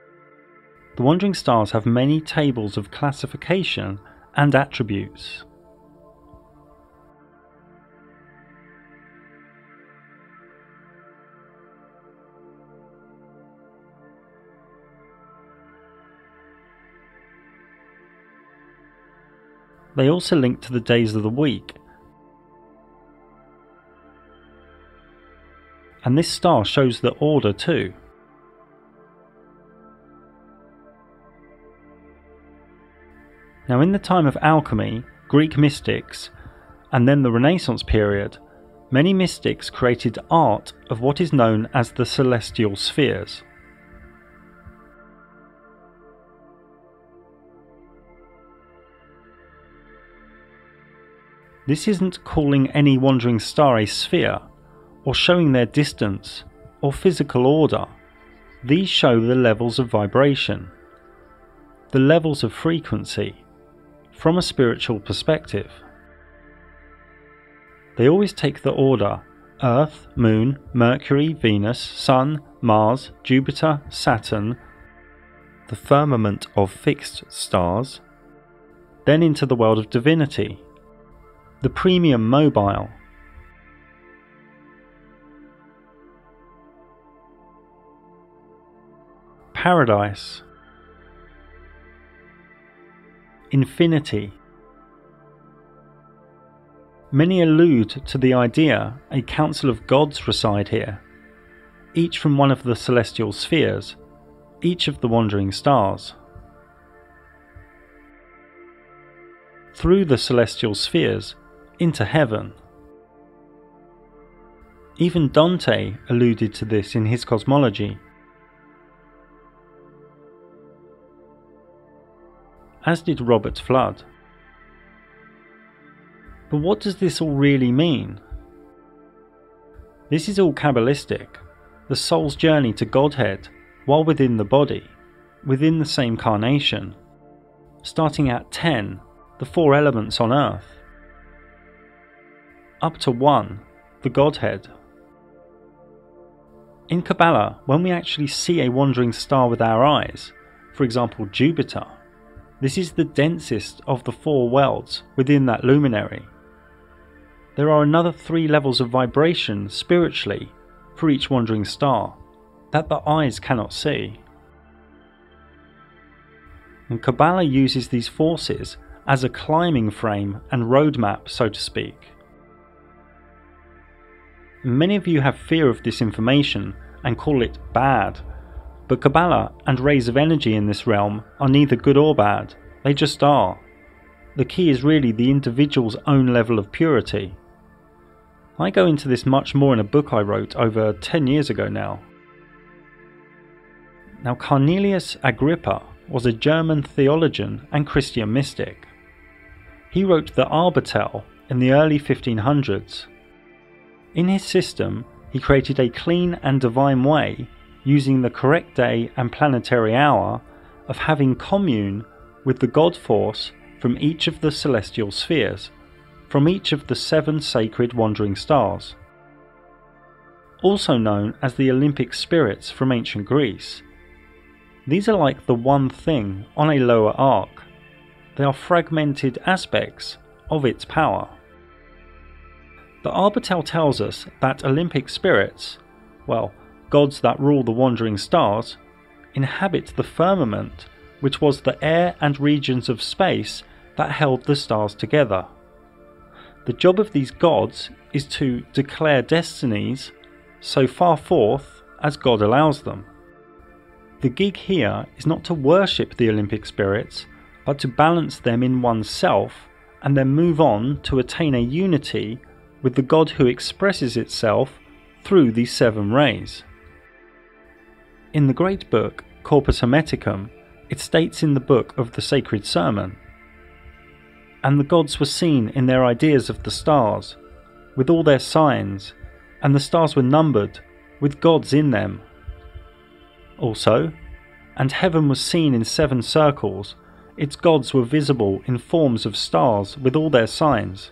The wandering stars have many tables of classification and attributes. They also link to the days of the week. And this star shows the order too. Now, in the time of alchemy, Greek mystics, and then the Renaissance period, many mystics created art of what is known as the celestial spheres. This isn't calling any wandering star a sphere, or showing their distance, or physical order. These show the levels of vibration, the levels of frequency, from a spiritual perspective. They always take the order Earth, Moon, Mercury, Venus, Sun, Mars, Jupiter, Saturn, the firmament of fixed stars, then into the world of divinity, the Primum Mobile. Paradise. Infinity. Many allude to the idea a council of gods reside here, each from one of the celestial spheres, each of the wandering stars. Through the celestial spheres, into heaven. Even Dante alluded to this in his cosmology. As did Robert Fludd. But what does this all really mean? This is all Kabbalistic, the soul's journey to Godhead while within the body, within the same carnation, starting at 10, the four elements on earth, up to 1, the Godhead. In Kabbalah, when we actually see a wandering star with our eyes, for example Jupiter, this is the densest of the four worlds within that luminary. There are another three levels of vibration spiritually for each wandering star that the eyes cannot see. And Kabbalah uses these forces as a climbing frame and roadmap, so to speak. Many of you have fear of this information and call it bad, but Kabbalah and rays of energy in this realm are neither good or bad, they just are. The key is really the individual's own level of purity. I go into this much more in a book I wrote over 10 years ago now. Now, Cornelius Agrippa was a German theologian and Christian mystic. He wrote the Arbatel in the early 1500s. In his system, he created a clean and divine way, using the correct day and planetary hour, of having commune with the God force from each of the celestial spheres from each of the seven sacred wandering stars. Also known as the Olympic spirits from ancient Greece. These are like the one thing on a lower arc. They are fragmented aspects of its power. The Arbatel tells us that Olympic spirits, well, gods that rule the wandering stars, inhabit the firmament, which was the air and regions of space that held the stars together. The job of these gods is to declare destinies so far forth as God allows them. The gig here is not to worship the Olympic spirits, but to balance them in oneself and then move on to attain a unity with the God who expresses itself through these seven rays. In the great book Corpus Hermeticum, it states in the book of the Sacred Sermon and the gods were seen in their ideas of the stars, with all their signs, and the stars were numbered, with gods in them. Also, and heaven was seen in seven circles, its gods were visible in forms of stars with all their signs,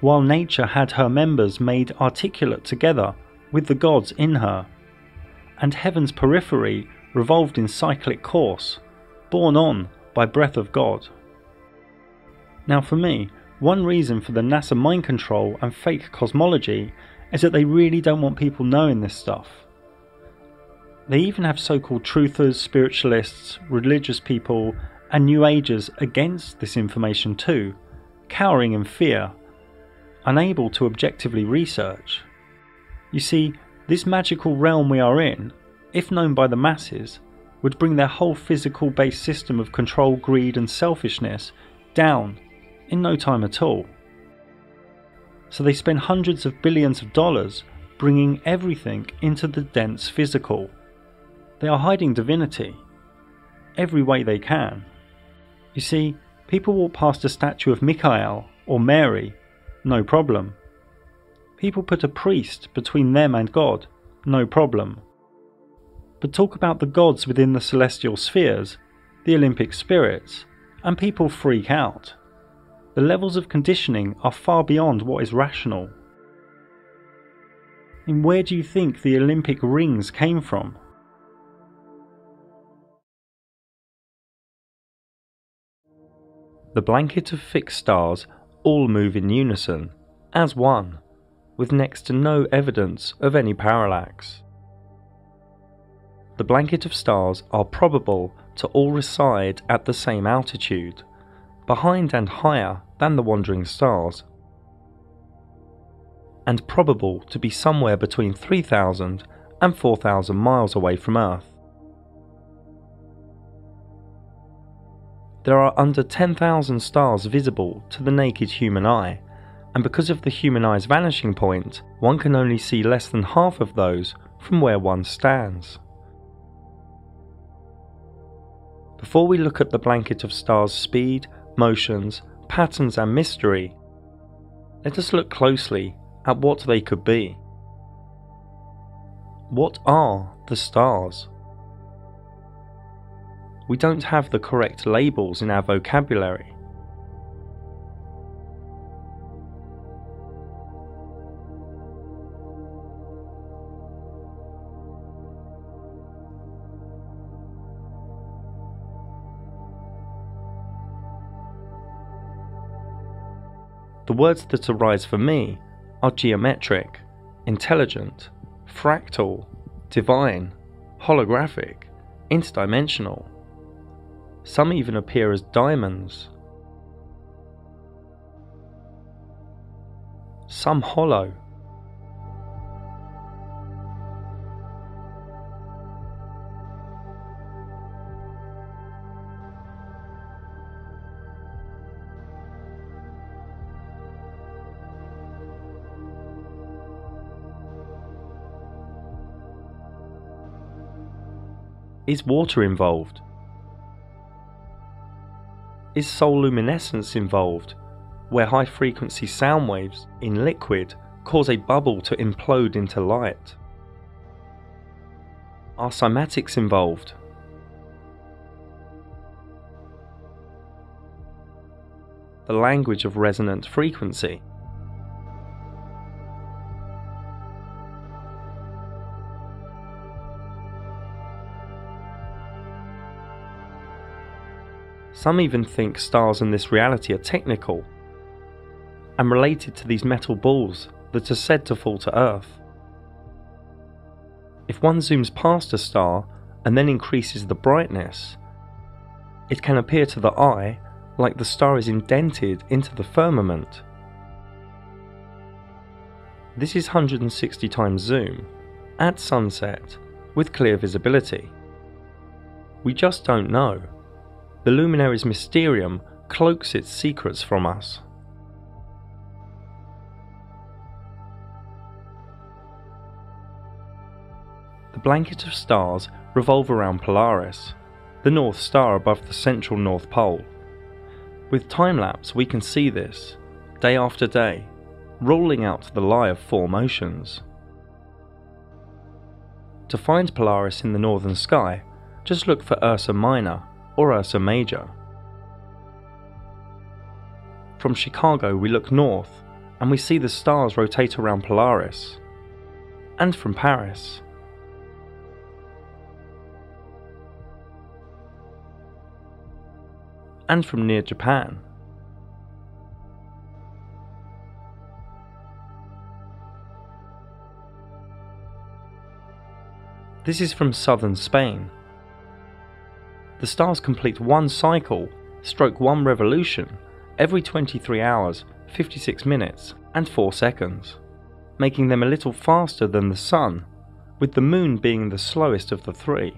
while nature had her members made articulate together with the gods in her, and heaven's periphery revolved in cyclic course, borne on by breath of God. Now, for me, one reason for the NASA mind control and fake cosmology is that they really don't want people knowing this stuff. They even have so called truthers, spiritualists, religious people, and New Agers against this information too, cowering in fear, unable to objectively research. You see, this magical realm we are in, if known by the masses, would bring their whole physical based system of control, greed, and selfishness down in no time at all. So they spend hundreds of billions of dollars bringing everything into the dense physical. They are hiding divinity every way they can. You see, people walk past a statue of Michael or Mary, no problem. People put a priest between them and God, no problem. But talk about the gods within the celestial spheres, the Olympic spirits, and people freak out the levels of conditioning are far beyond what is rational. And where do you think the Olympic rings came from? The blanket of fixed stars all move in unison, as one, with next to no evidence of any parallax. The blanket of stars are probable to all reside at the same altitude, behind and higher than the wandering stars, and probable to be somewhere between 3,000 and 4,000 miles away from Earth. There are under 10,000 stars visible to the naked human eye, and because of the human eye's vanishing point, one can only see less than half of those from where one stands. Before we look at the blanket of stars' speed, motions, patterns, and mystery, Let us look closely at what they could be. What are the stars? We don't have the correct labels in our vocabulary. The words that arise for me are geometric, intelligent, fractal, divine, holographic, interdimensional. Some even appear as diamonds. Some hollow. Is water involved? Is sonoluminescence involved, where high frequency sound waves in liquid cause a bubble to implode into light? Are cymatics involved? The language of resonant frequency. Some even think stars in this reality are technical and related to these metal balls that are said to fall to Earth. If one zooms past a star and then increases the brightness, it can appear to the eye like the star is indented into the firmament. This is 160 times zoom, at sunset, with clear visibility. We just don't know the luminary's mysterium cloaks its secrets from us. The blanket of stars revolve around Polaris, the North Star above the central North Pole. With time lapse, we can see this, day after day, rolling out the lie of four motions. To find Polaris in the northern sky, just look for Ursa Minor or Ursa Major. From Chicago, we look north and we see the stars rotate around Polaris. And from Paris. And from near Japan. This is from southern Spain the stars complete one cycle, stroke one revolution, every 23 hours, 56 minutes, and 4 seconds, making them a little faster than the Sun, with the Moon being the slowest of the three.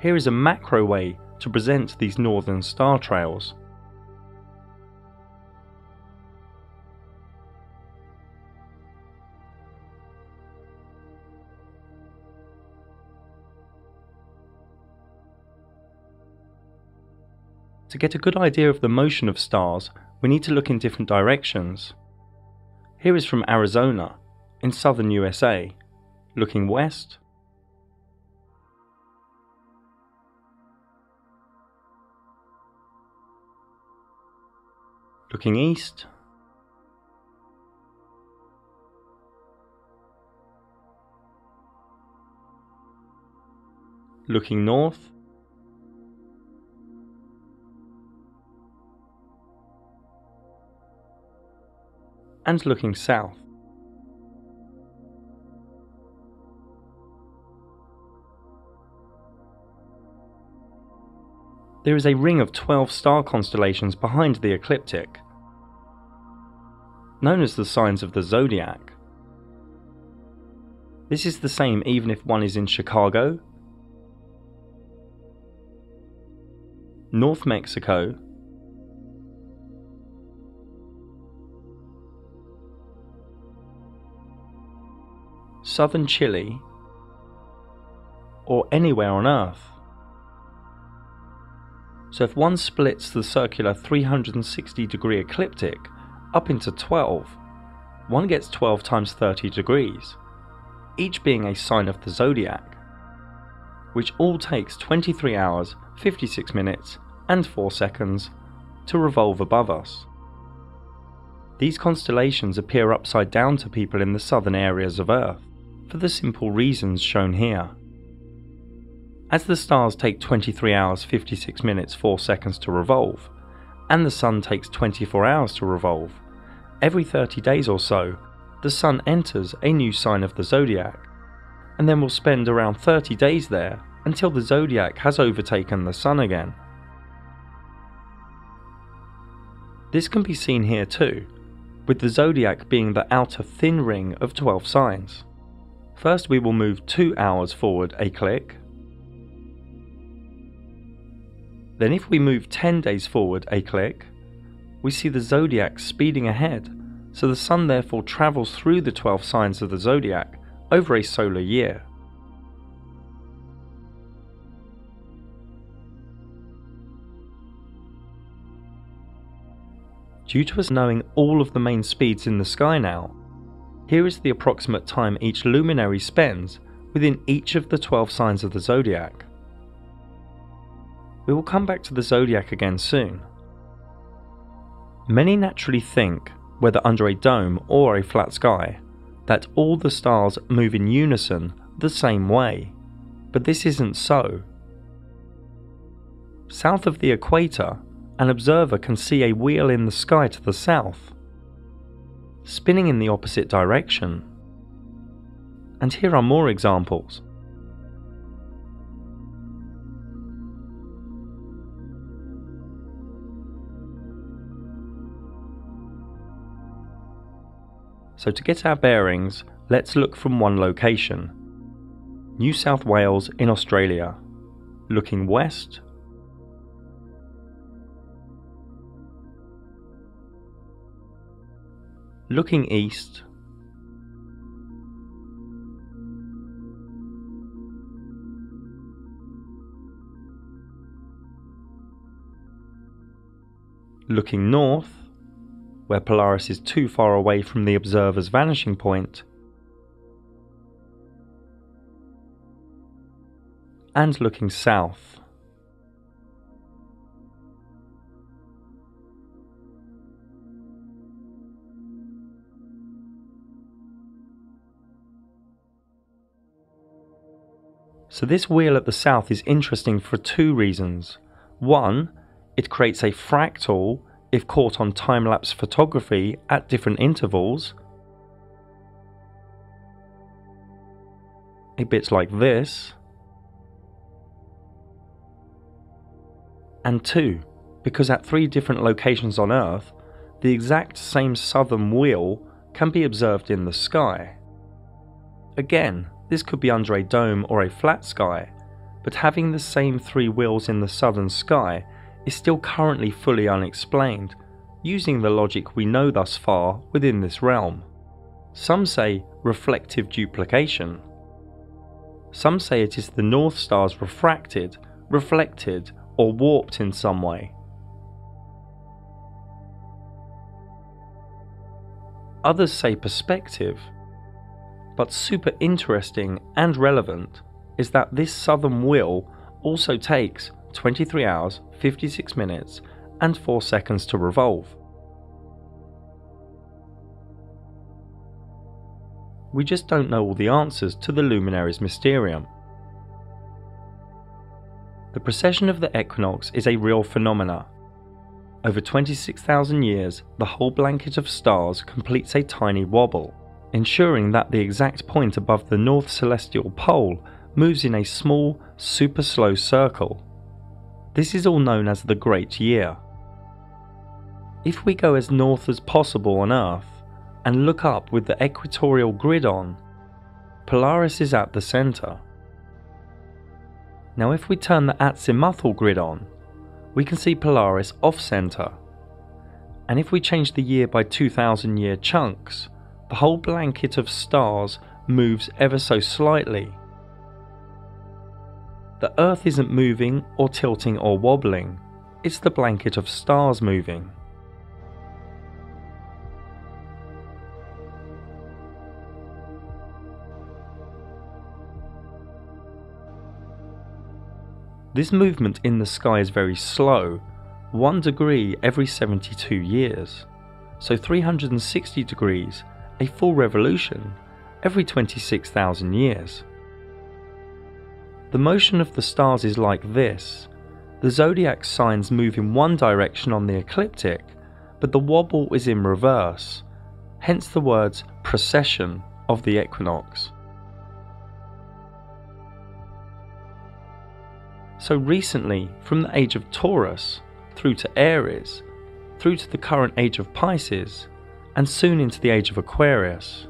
Here is a macro way to present these northern star trails. To get a good idea of the motion of stars, we need to look in different directions. Here is from Arizona, in southern USA, looking west, looking east, looking north, and looking south. There is a ring of 12 star constellations behind the ecliptic, known as the signs of the zodiac. This is the same even if one is in Chicago, North Mexico, southern Chile, or anywhere on Earth. So if one splits the circular 360 degree ecliptic up into 12, one gets 12 times 30 degrees, each being a sign of the zodiac, which all takes 23 hours, 56 minutes, and 4 seconds to revolve above us. These constellations appear upside down to people in the southern areas of Earth, for the simple reasons shown here. As the stars take 23 hours 56 minutes 4 seconds to revolve, and the Sun takes 24 hours to revolve, every 30 days or so, the Sun enters a new sign of the zodiac, and then will spend around 30 days there until the zodiac has overtaken the Sun again. This can be seen here too, with the zodiac being the outer thin ring of 12 signs. First we will move 2 hours forward a click. Then if we move 10 days forward a click, we see the zodiac speeding ahead, so the sun therefore travels through the 12 signs of the zodiac over a solar year. Due to us knowing all of the main speeds in the sky now, here is the approximate time each luminary spends within each of the 12 signs of the zodiac. We will come back to the zodiac again soon. Many naturally think, whether under a dome or a flat sky, that all the stars move in unison the same way, but this isn't so. South of the equator, an observer can see a wheel in the sky to the south, spinning in the opposite direction. And here are more examples. So to get our bearings, let's look from one location. New South Wales in Australia. Looking west, Looking east, looking north, where Polaris is too far away from the observer's vanishing point, and looking south. So this wheel at the south is interesting for two reasons. One, it creates a fractal if caught on time-lapse photography at different intervals. A bit like this. And two, because at three different locations on Earth, the exact same southern wheel can be observed in the sky. Again, this could be under a dome or a flat sky, but having the same three wheels in the southern sky is still currently fully unexplained, using the logic we know thus far within this realm. Some say reflective duplication. Some say it is the North Stars refracted, reflected, or warped in some way. Others say perspective, but super interesting and relevant is that this southern wheel also takes 23 hours, 56 minutes, and 4 seconds to revolve. We just don't know all the answers to the luminaries' mysterium. The precession of the equinox is a real phenomena. Over 26,000 years, the whole blanket of stars completes a tiny wobble ensuring that the exact point above the north celestial pole moves in a small, super slow circle. This is all known as the Great Year. If we go as north as possible on Earth and look up with the equatorial grid on, Polaris is at the centre. Now if we turn the azimuthal grid on, we can see Polaris off centre. And if we change the year by 2000 year chunks, the whole blanket of stars moves ever so slightly. The Earth isn't moving or tilting or wobbling, it's the blanket of stars moving. This movement in the sky is very slow, 1 degree every 72 years, so 360 degrees, a full revolution, every 26,000 years. The motion of the stars is like this. The zodiac signs move in one direction on the ecliptic, but the wobble is in reverse, hence the words precession of the equinox. So recently, from the age of Taurus through to Aries, through to the current age of Pisces, and soon into the age of Aquarius.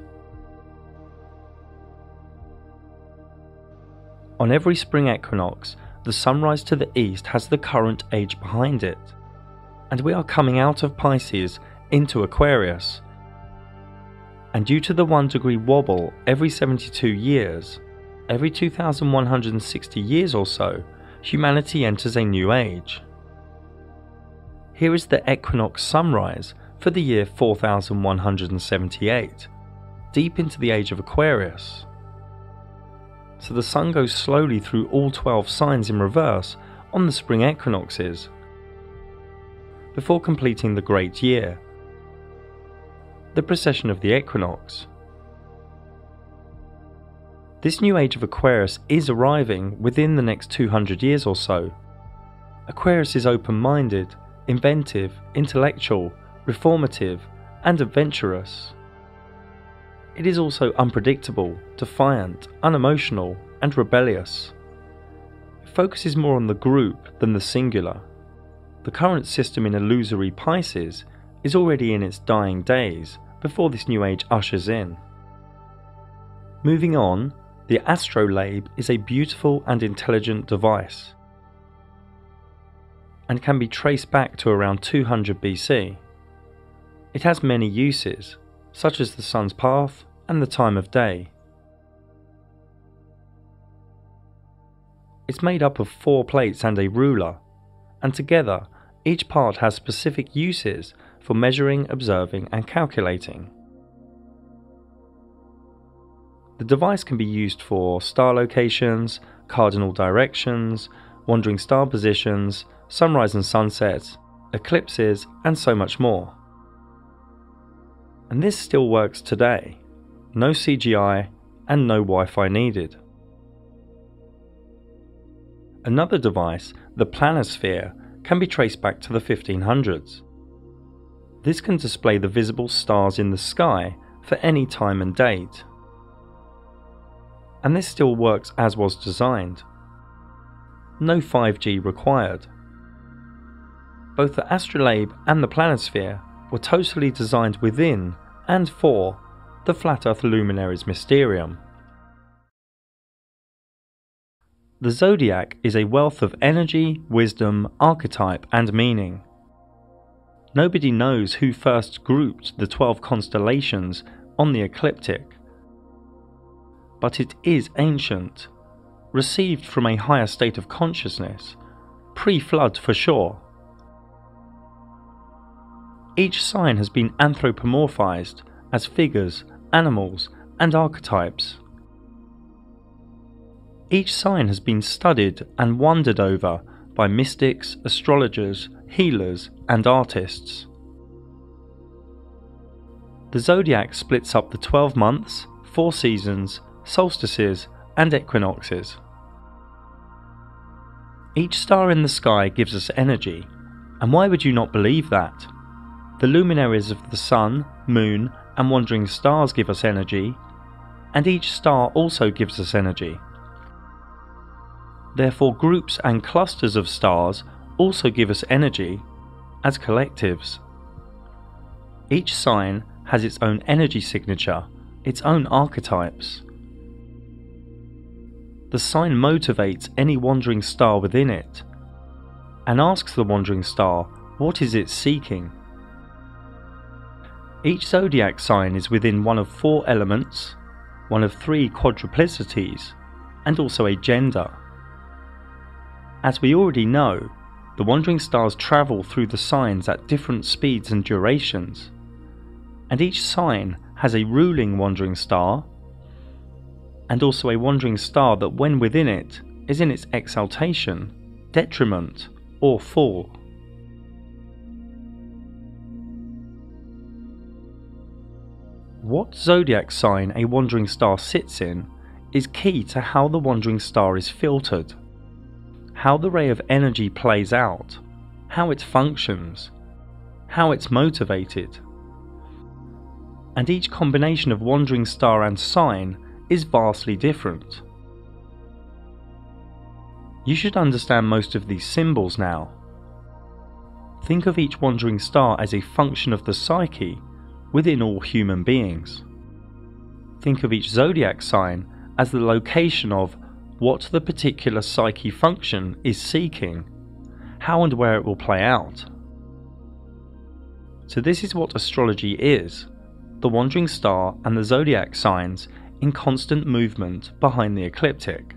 On every spring equinox, the sunrise to the east has the current age behind it, and we are coming out of Pisces into Aquarius. And due to the 1 degree wobble every 72 years, every 2160 years or so, humanity enters a new age. Here is the equinox sunrise for the year 4178, deep into the age of Aquarius. So the sun goes slowly through all 12 signs in reverse on the spring equinoxes, before completing the great year, the precession of the equinox. This new age of Aquarius is arriving within the next 200 years or so. Aquarius is open minded, inventive, intellectual, reformative, and adventurous. It is also unpredictable, defiant, unemotional, and rebellious. It focuses more on the group than the singular. The current system in illusory Pisces is already in its dying days before this new age ushers in. Moving on, the astrolabe is a beautiful and intelligent device and can be traced back to around 200 BC. It has many uses, such as the sun's path and the time of day. It's made up of four plates and a ruler, and together each part has specific uses for measuring, observing, and calculating. The device can be used for star locations, cardinal directions, wandering star positions, sunrise and sunset, eclipses, and so much more. And this still works today. No CGI and no Wi Fi needed. Another device, the planisphere, can be traced back to the 1500s. This can display the visible stars in the sky for any time and date and this still works as was designed. No 5G required. Both the astrolabe and the planisphere were totally designed within and for the Flat Earth Luminaries Mysterium. The zodiac is a wealth of energy, wisdom, archetype, and meaning. Nobody knows who first grouped the 12 constellations on the ecliptic, but it is ancient, received from a higher state of consciousness, pre flood for sure. Each sign has been anthropomorphized as figures, animals, and archetypes. Each sign has been studied and wondered over by mystics, astrologers, healers, and artists. The zodiac splits up the 12 months, 4 seasons, solstices, and equinoxes. Each star in the sky gives us energy, and why would you not believe that? The luminaries of the sun, moon, and wandering stars give us energy, and each star also gives us energy. Therefore, groups and clusters of stars also give us energy as collectives. Each sign has its own energy signature, its own archetypes. The sign motivates any wandering star within it and asks the wandering star what is it seeking. Each zodiac sign is within one of four elements, one of three quadruplicities, and also a gender. As we already know, The wandering stars travel through the signs at different speeds and durations, and each sign has a ruling wandering star and also a wandering star that, when within it, is in its exaltation, detriment, or fall. What zodiac sign a wandering star sits in is key to how the wandering star is filtered how the ray of energy plays out, how it functions, how it's motivated. And each combination of wandering star and sign is vastly different. You should understand most of these symbols now. Think of each wandering star as a function of the psyche within all human beings. Think of each zodiac sign as the location of what the particular psyche function is seeking, how and where it will play out. So, this is what astrology is the wandering star and the zodiac signs in constant movement behind the ecliptic.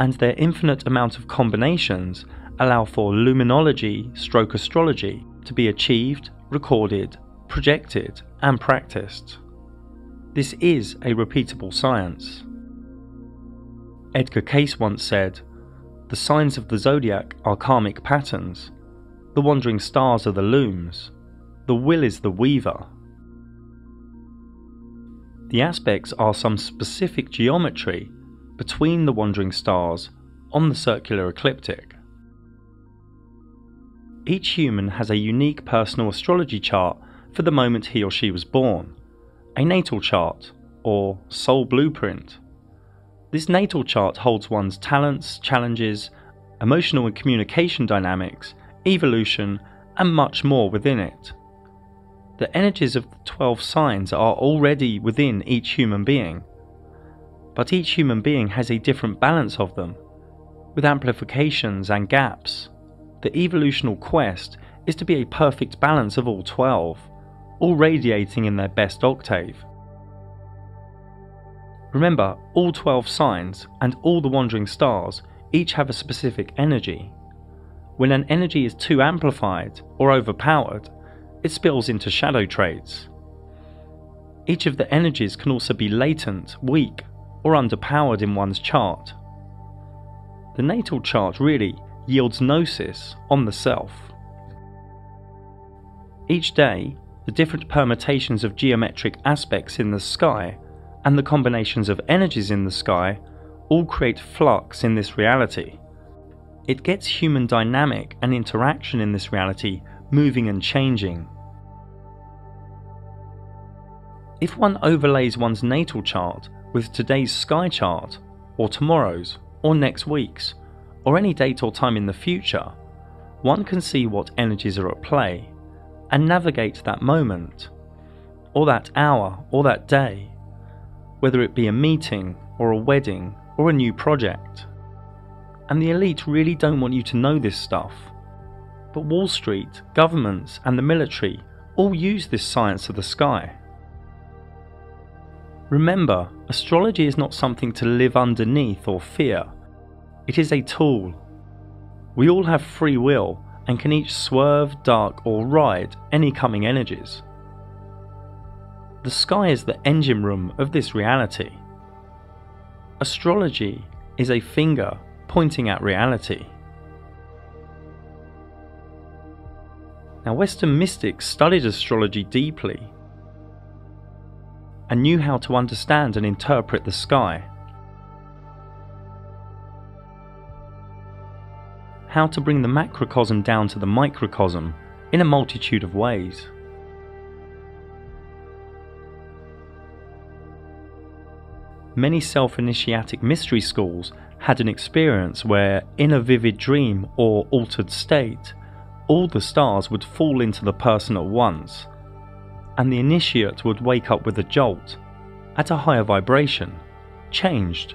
And their infinite amount of combinations allow for luminology stroke astrology to be achieved, recorded, projected, and practiced. This is a repeatable science. Edgar Cayce once said, The signs of the zodiac are karmic patterns, the wandering stars are the looms, the will is the weaver. The aspects are some specific geometry between the wandering stars on the circular ecliptic. Each human has a unique personal astrology chart for the moment he or she was born, a natal chart, or soul blueprint. This natal chart holds one's talents, challenges, emotional and communication dynamics, evolution, and much more within it. The energies of the 12 signs are already within each human being, but each human being has a different balance of them, with amplifications and gaps. The evolutional quest is to be a perfect balance of all 12, all radiating in their best octave. Remember, all 12 signs and all the wandering stars each have a specific energy. When an energy is too amplified or overpowered, it spills into shadow traits. Each of the energies can also be latent, weak, or underpowered in one's chart. The natal chart really yields gnosis on the self. Each day, the different permutations of geometric aspects in the sky and the combinations of energies in the sky all create flux in this reality. It gets human dynamic and interaction in this reality moving and changing. If one overlays one's natal chart with today's sky chart, or tomorrow's, or next week's, or any date or time in the future, one can see what energies are at play and navigate that moment, or that hour, or that day whether it be a meeting or a wedding or a new project. And the elite really don't want you to know this stuff. But Wall Street, governments, and the military all use this science of the sky. Remember, astrology is not something to live underneath or fear. It is a tool. We all have free will and can each swerve, dark, or ride any coming energies. The sky is the engine room of this reality. Astrology is a finger pointing at reality. Now, Western mystics studied astrology deeply and knew how to understand and interpret the sky. How to bring the macrocosm down to the microcosm in a multitude of ways. many self initiatic mystery schools had an experience where, in a vivid dream or altered state, all the stars would fall into the person at once, and the initiate would wake up with a jolt, at a higher vibration, changed.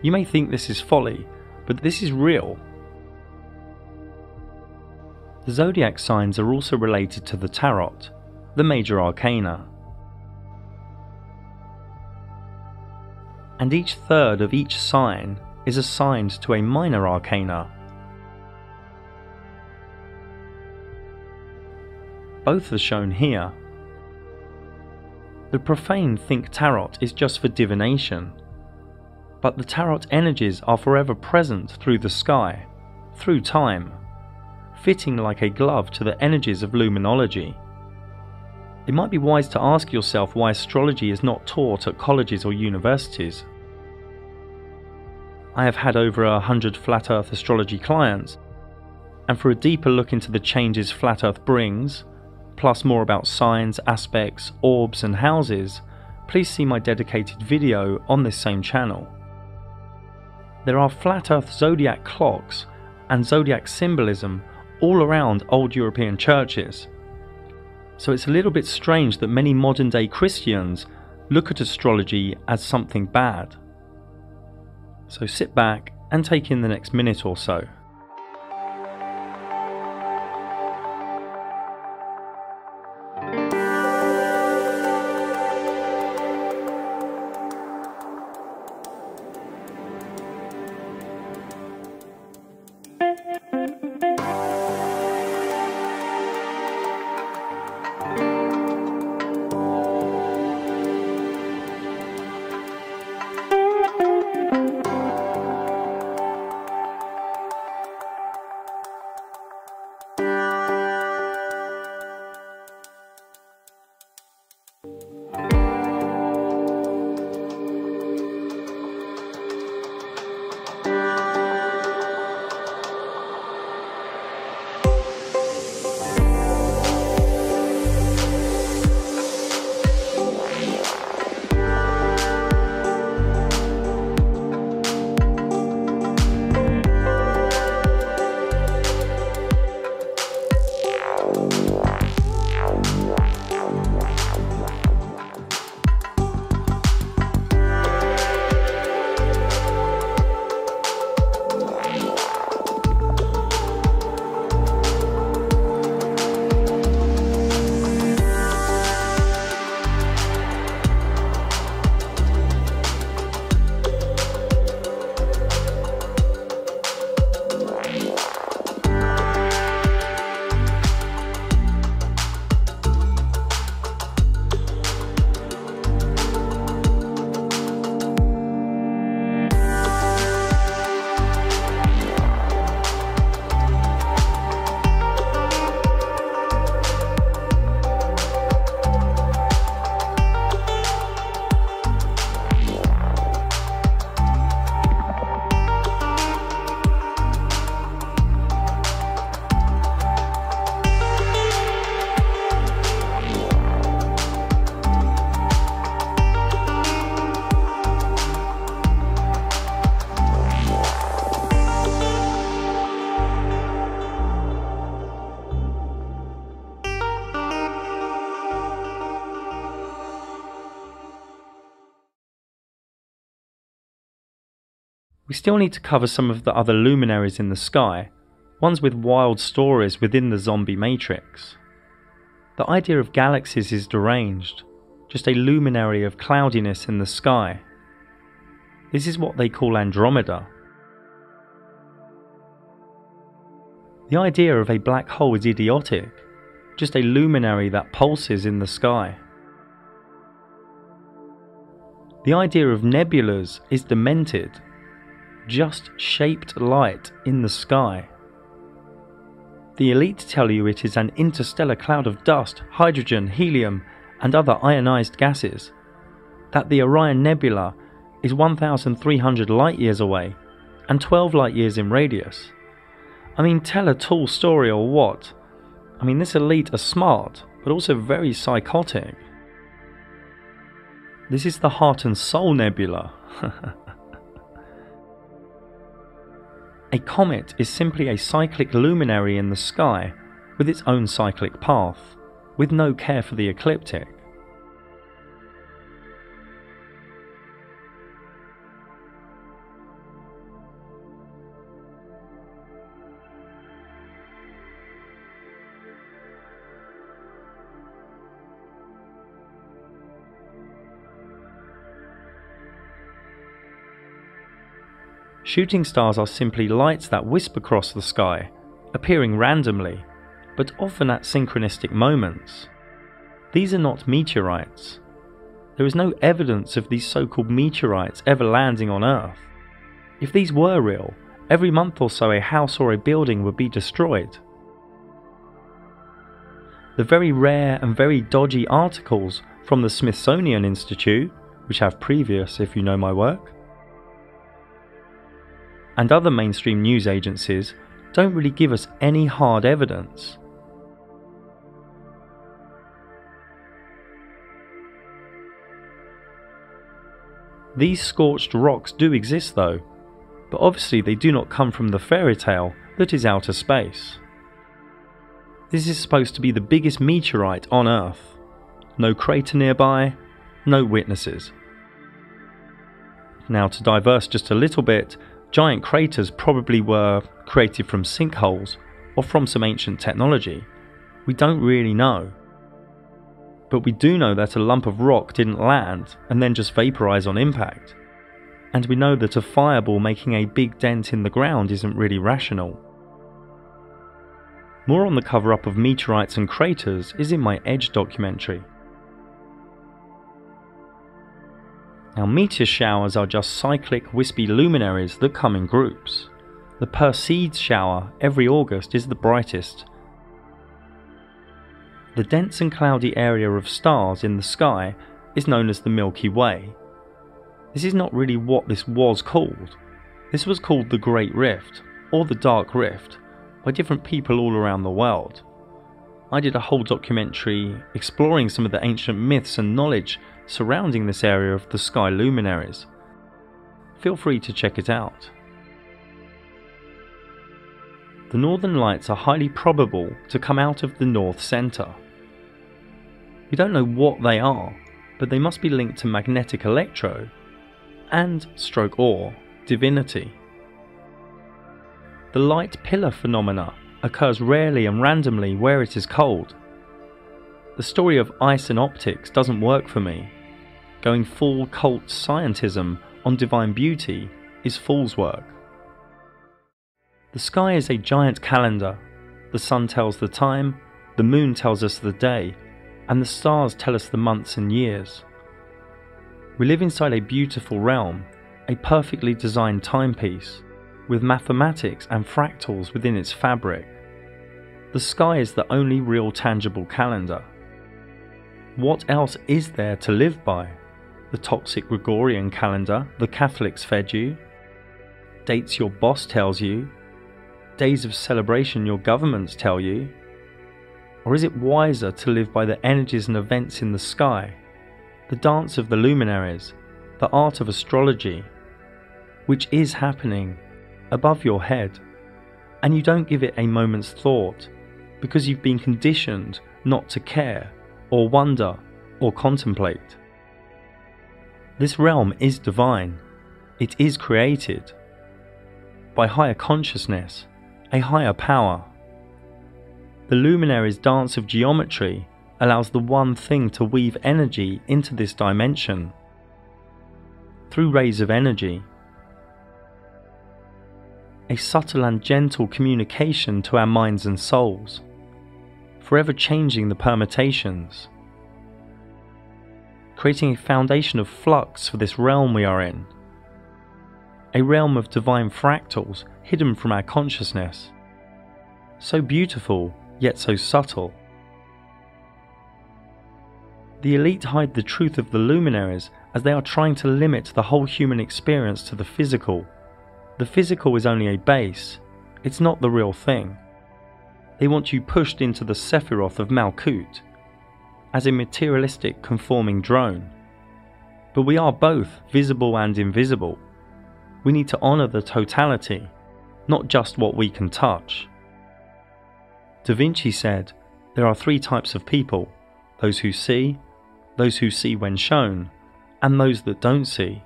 You may think this is folly, but this is real. The zodiac signs are also related to the tarot, the major arcana. And each third of each sign is assigned to a minor arcana. Both are shown here. The profane think tarot is just for divination, but the tarot energies are forever present through the sky, through time fitting like a glove to the energies of luminology. It might be wise to ask yourself why astrology is not taught at colleges or universities. I have had over a hundred flat earth astrology clients, and for a deeper look into the changes flat earth brings, plus more about signs, aspects, orbs, and houses, please see my dedicated video on this same channel. There are flat earth zodiac clocks and zodiac symbolism all around old European churches so it's a little bit strange that many modern day Christians look at astrology as something bad. So sit back and take in the next minute or so. Still need to cover some of the other luminaries in the sky, ones with wild stories within the zombie matrix. The idea of galaxies is deranged, just a luminary of cloudiness in the sky. This is what they call Andromeda. The idea of a black hole is idiotic, just a luminary that pulses in the sky. The idea of nebulas is demented just shaped light in the sky. The elite tell you it is an interstellar cloud of dust, hydrogen, helium, and other ionized gases. That the Orion Nebula is 1,300 light years away and 12 light years in radius. I mean, tell a tall story or what? I mean, this elite are smart, but also very psychotic. This is the Heart and Soul Nebula. A comet is simply a cyclic luminary in the sky with its own cyclic path, with no care for the ecliptic. Shooting stars are simply lights that wisp across the sky, appearing randomly, but often at synchronistic moments. These are not meteorites. There is no evidence of these so called meteorites ever landing on Earth. If these were real, every month or so a house or a building would be destroyed. The very rare and very dodgy articles from the Smithsonian Institute, which have previous if you know my work, and other mainstream news agencies don't really give us any hard evidence. These scorched rocks do exist though, but obviously they do not come from the fairy tale that is outer space. This is supposed to be the biggest meteorite on Earth. No crater nearby, no witnesses. Now, to diverse just a little bit, giant craters probably were created from sinkholes or from some ancient technology. We don't really know. But we do know that a lump of rock didn't land and then just vaporize on impact. And we know that a fireball making a big dent in the ground isn't really rational. More on the cover up of meteorites and craters is in my Edge documentary. Now, meteor showers are just cyclic, wispy luminaries that come in groups. The Perseids shower every August is the brightest. The dense and cloudy area of stars in the sky is known as the Milky Way. This is not really what this was called. This was called the Great Rift, or the Dark Rift, by different people all around the world. I did a whole documentary exploring some of the ancient myths and knowledge surrounding this area of the sky luminaries. Feel free to check it out. The northern lights are highly probable to come out of the north centre. We don't know what they are, but they must be linked to magnetic electro and stroke or divinity. The light pillar phenomena occurs rarely and randomly where it is cold. The story of ice and optics doesn't work for me. Going full cult scientism on divine beauty is fool's work. The sky is a giant calendar. The sun tells the time, the moon tells us the day, and the stars tell us the months and years. We live inside a beautiful realm, a perfectly designed timepiece with mathematics and fractals within its fabric. The sky is the only real tangible calendar. What else is there to live by? The toxic Gregorian calendar the Catholics fed you? Dates your boss tells you? Days of celebration your governments tell you? Or is it wiser to live by the energies and events in the sky, the dance of the luminaries, the art of astrology, which is happening above your head, and you don't give it a moment's thought because you've been conditioned not to care, or wonder, or contemplate. This realm is divine, it is created by higher consciousness, a higher power. The luminary's dance of geometry allows the one thing to weave energy into this dimension. Through rays of energy, a subtle and gentle communication to our minds and souls, forever changing the permutations, creating a foundation of flux for this realm we are in, a realm of divine fractals hidden from our consciousness, so beautiful yet so subtle. The elite hide the truth of the luminaries as they are trying to limit the whole human experience to the physical the physical is only a base, it's not the real thing. They want you pushed into the Sephiroth of Malkut, as a materialistic conforming drone. But we are both visible and invisible. We need to honour the totality, not just what we can touch. Da Vinci said there are three types of people those who see, those who see when shown, and those that don't see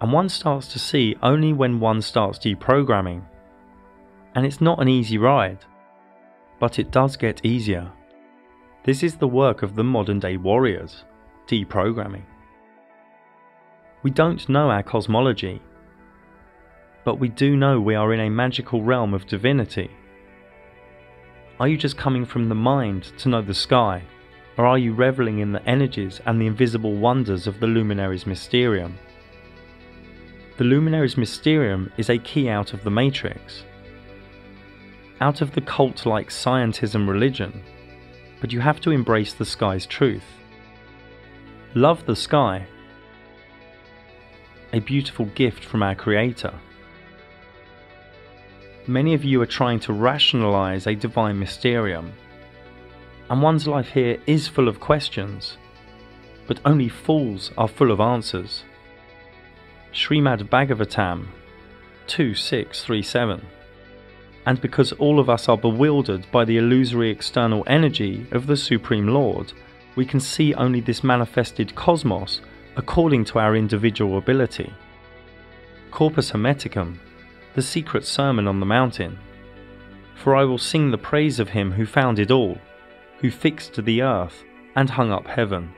and one starts to see only when one starts deprogramming. And it's not an easy ride, but it does get easier. This is the work of the modern day warriors, deprogramming. We don't know our cosmology, but we do know we are in a magical realm of divinity. Are you just coming from the mind to know the sky, or are you reveling in the energies and the invisible wonders of the Luminaries Mysterium? The Luminaries Mysterium is a key out of the Matrix, out of the cult like scientism religion, but you have to embrace the sky's truth. Love the sky, a beautiful gift from our Creator. Many of you are trying to rationalize a divine mysterium, and one's life here is full of questions, but only fools are full of answers. Srimad Bhagavatam 2637 and because all of us are bewildered by the illusory external energy of the Supreme Lord, we can see only this manifested cosmos according to our individual ability. Corpus Hermeticum, the secret sermon on the mountain. For I will sing the praise of him who founded all, who fixed the earth and hung up heaven.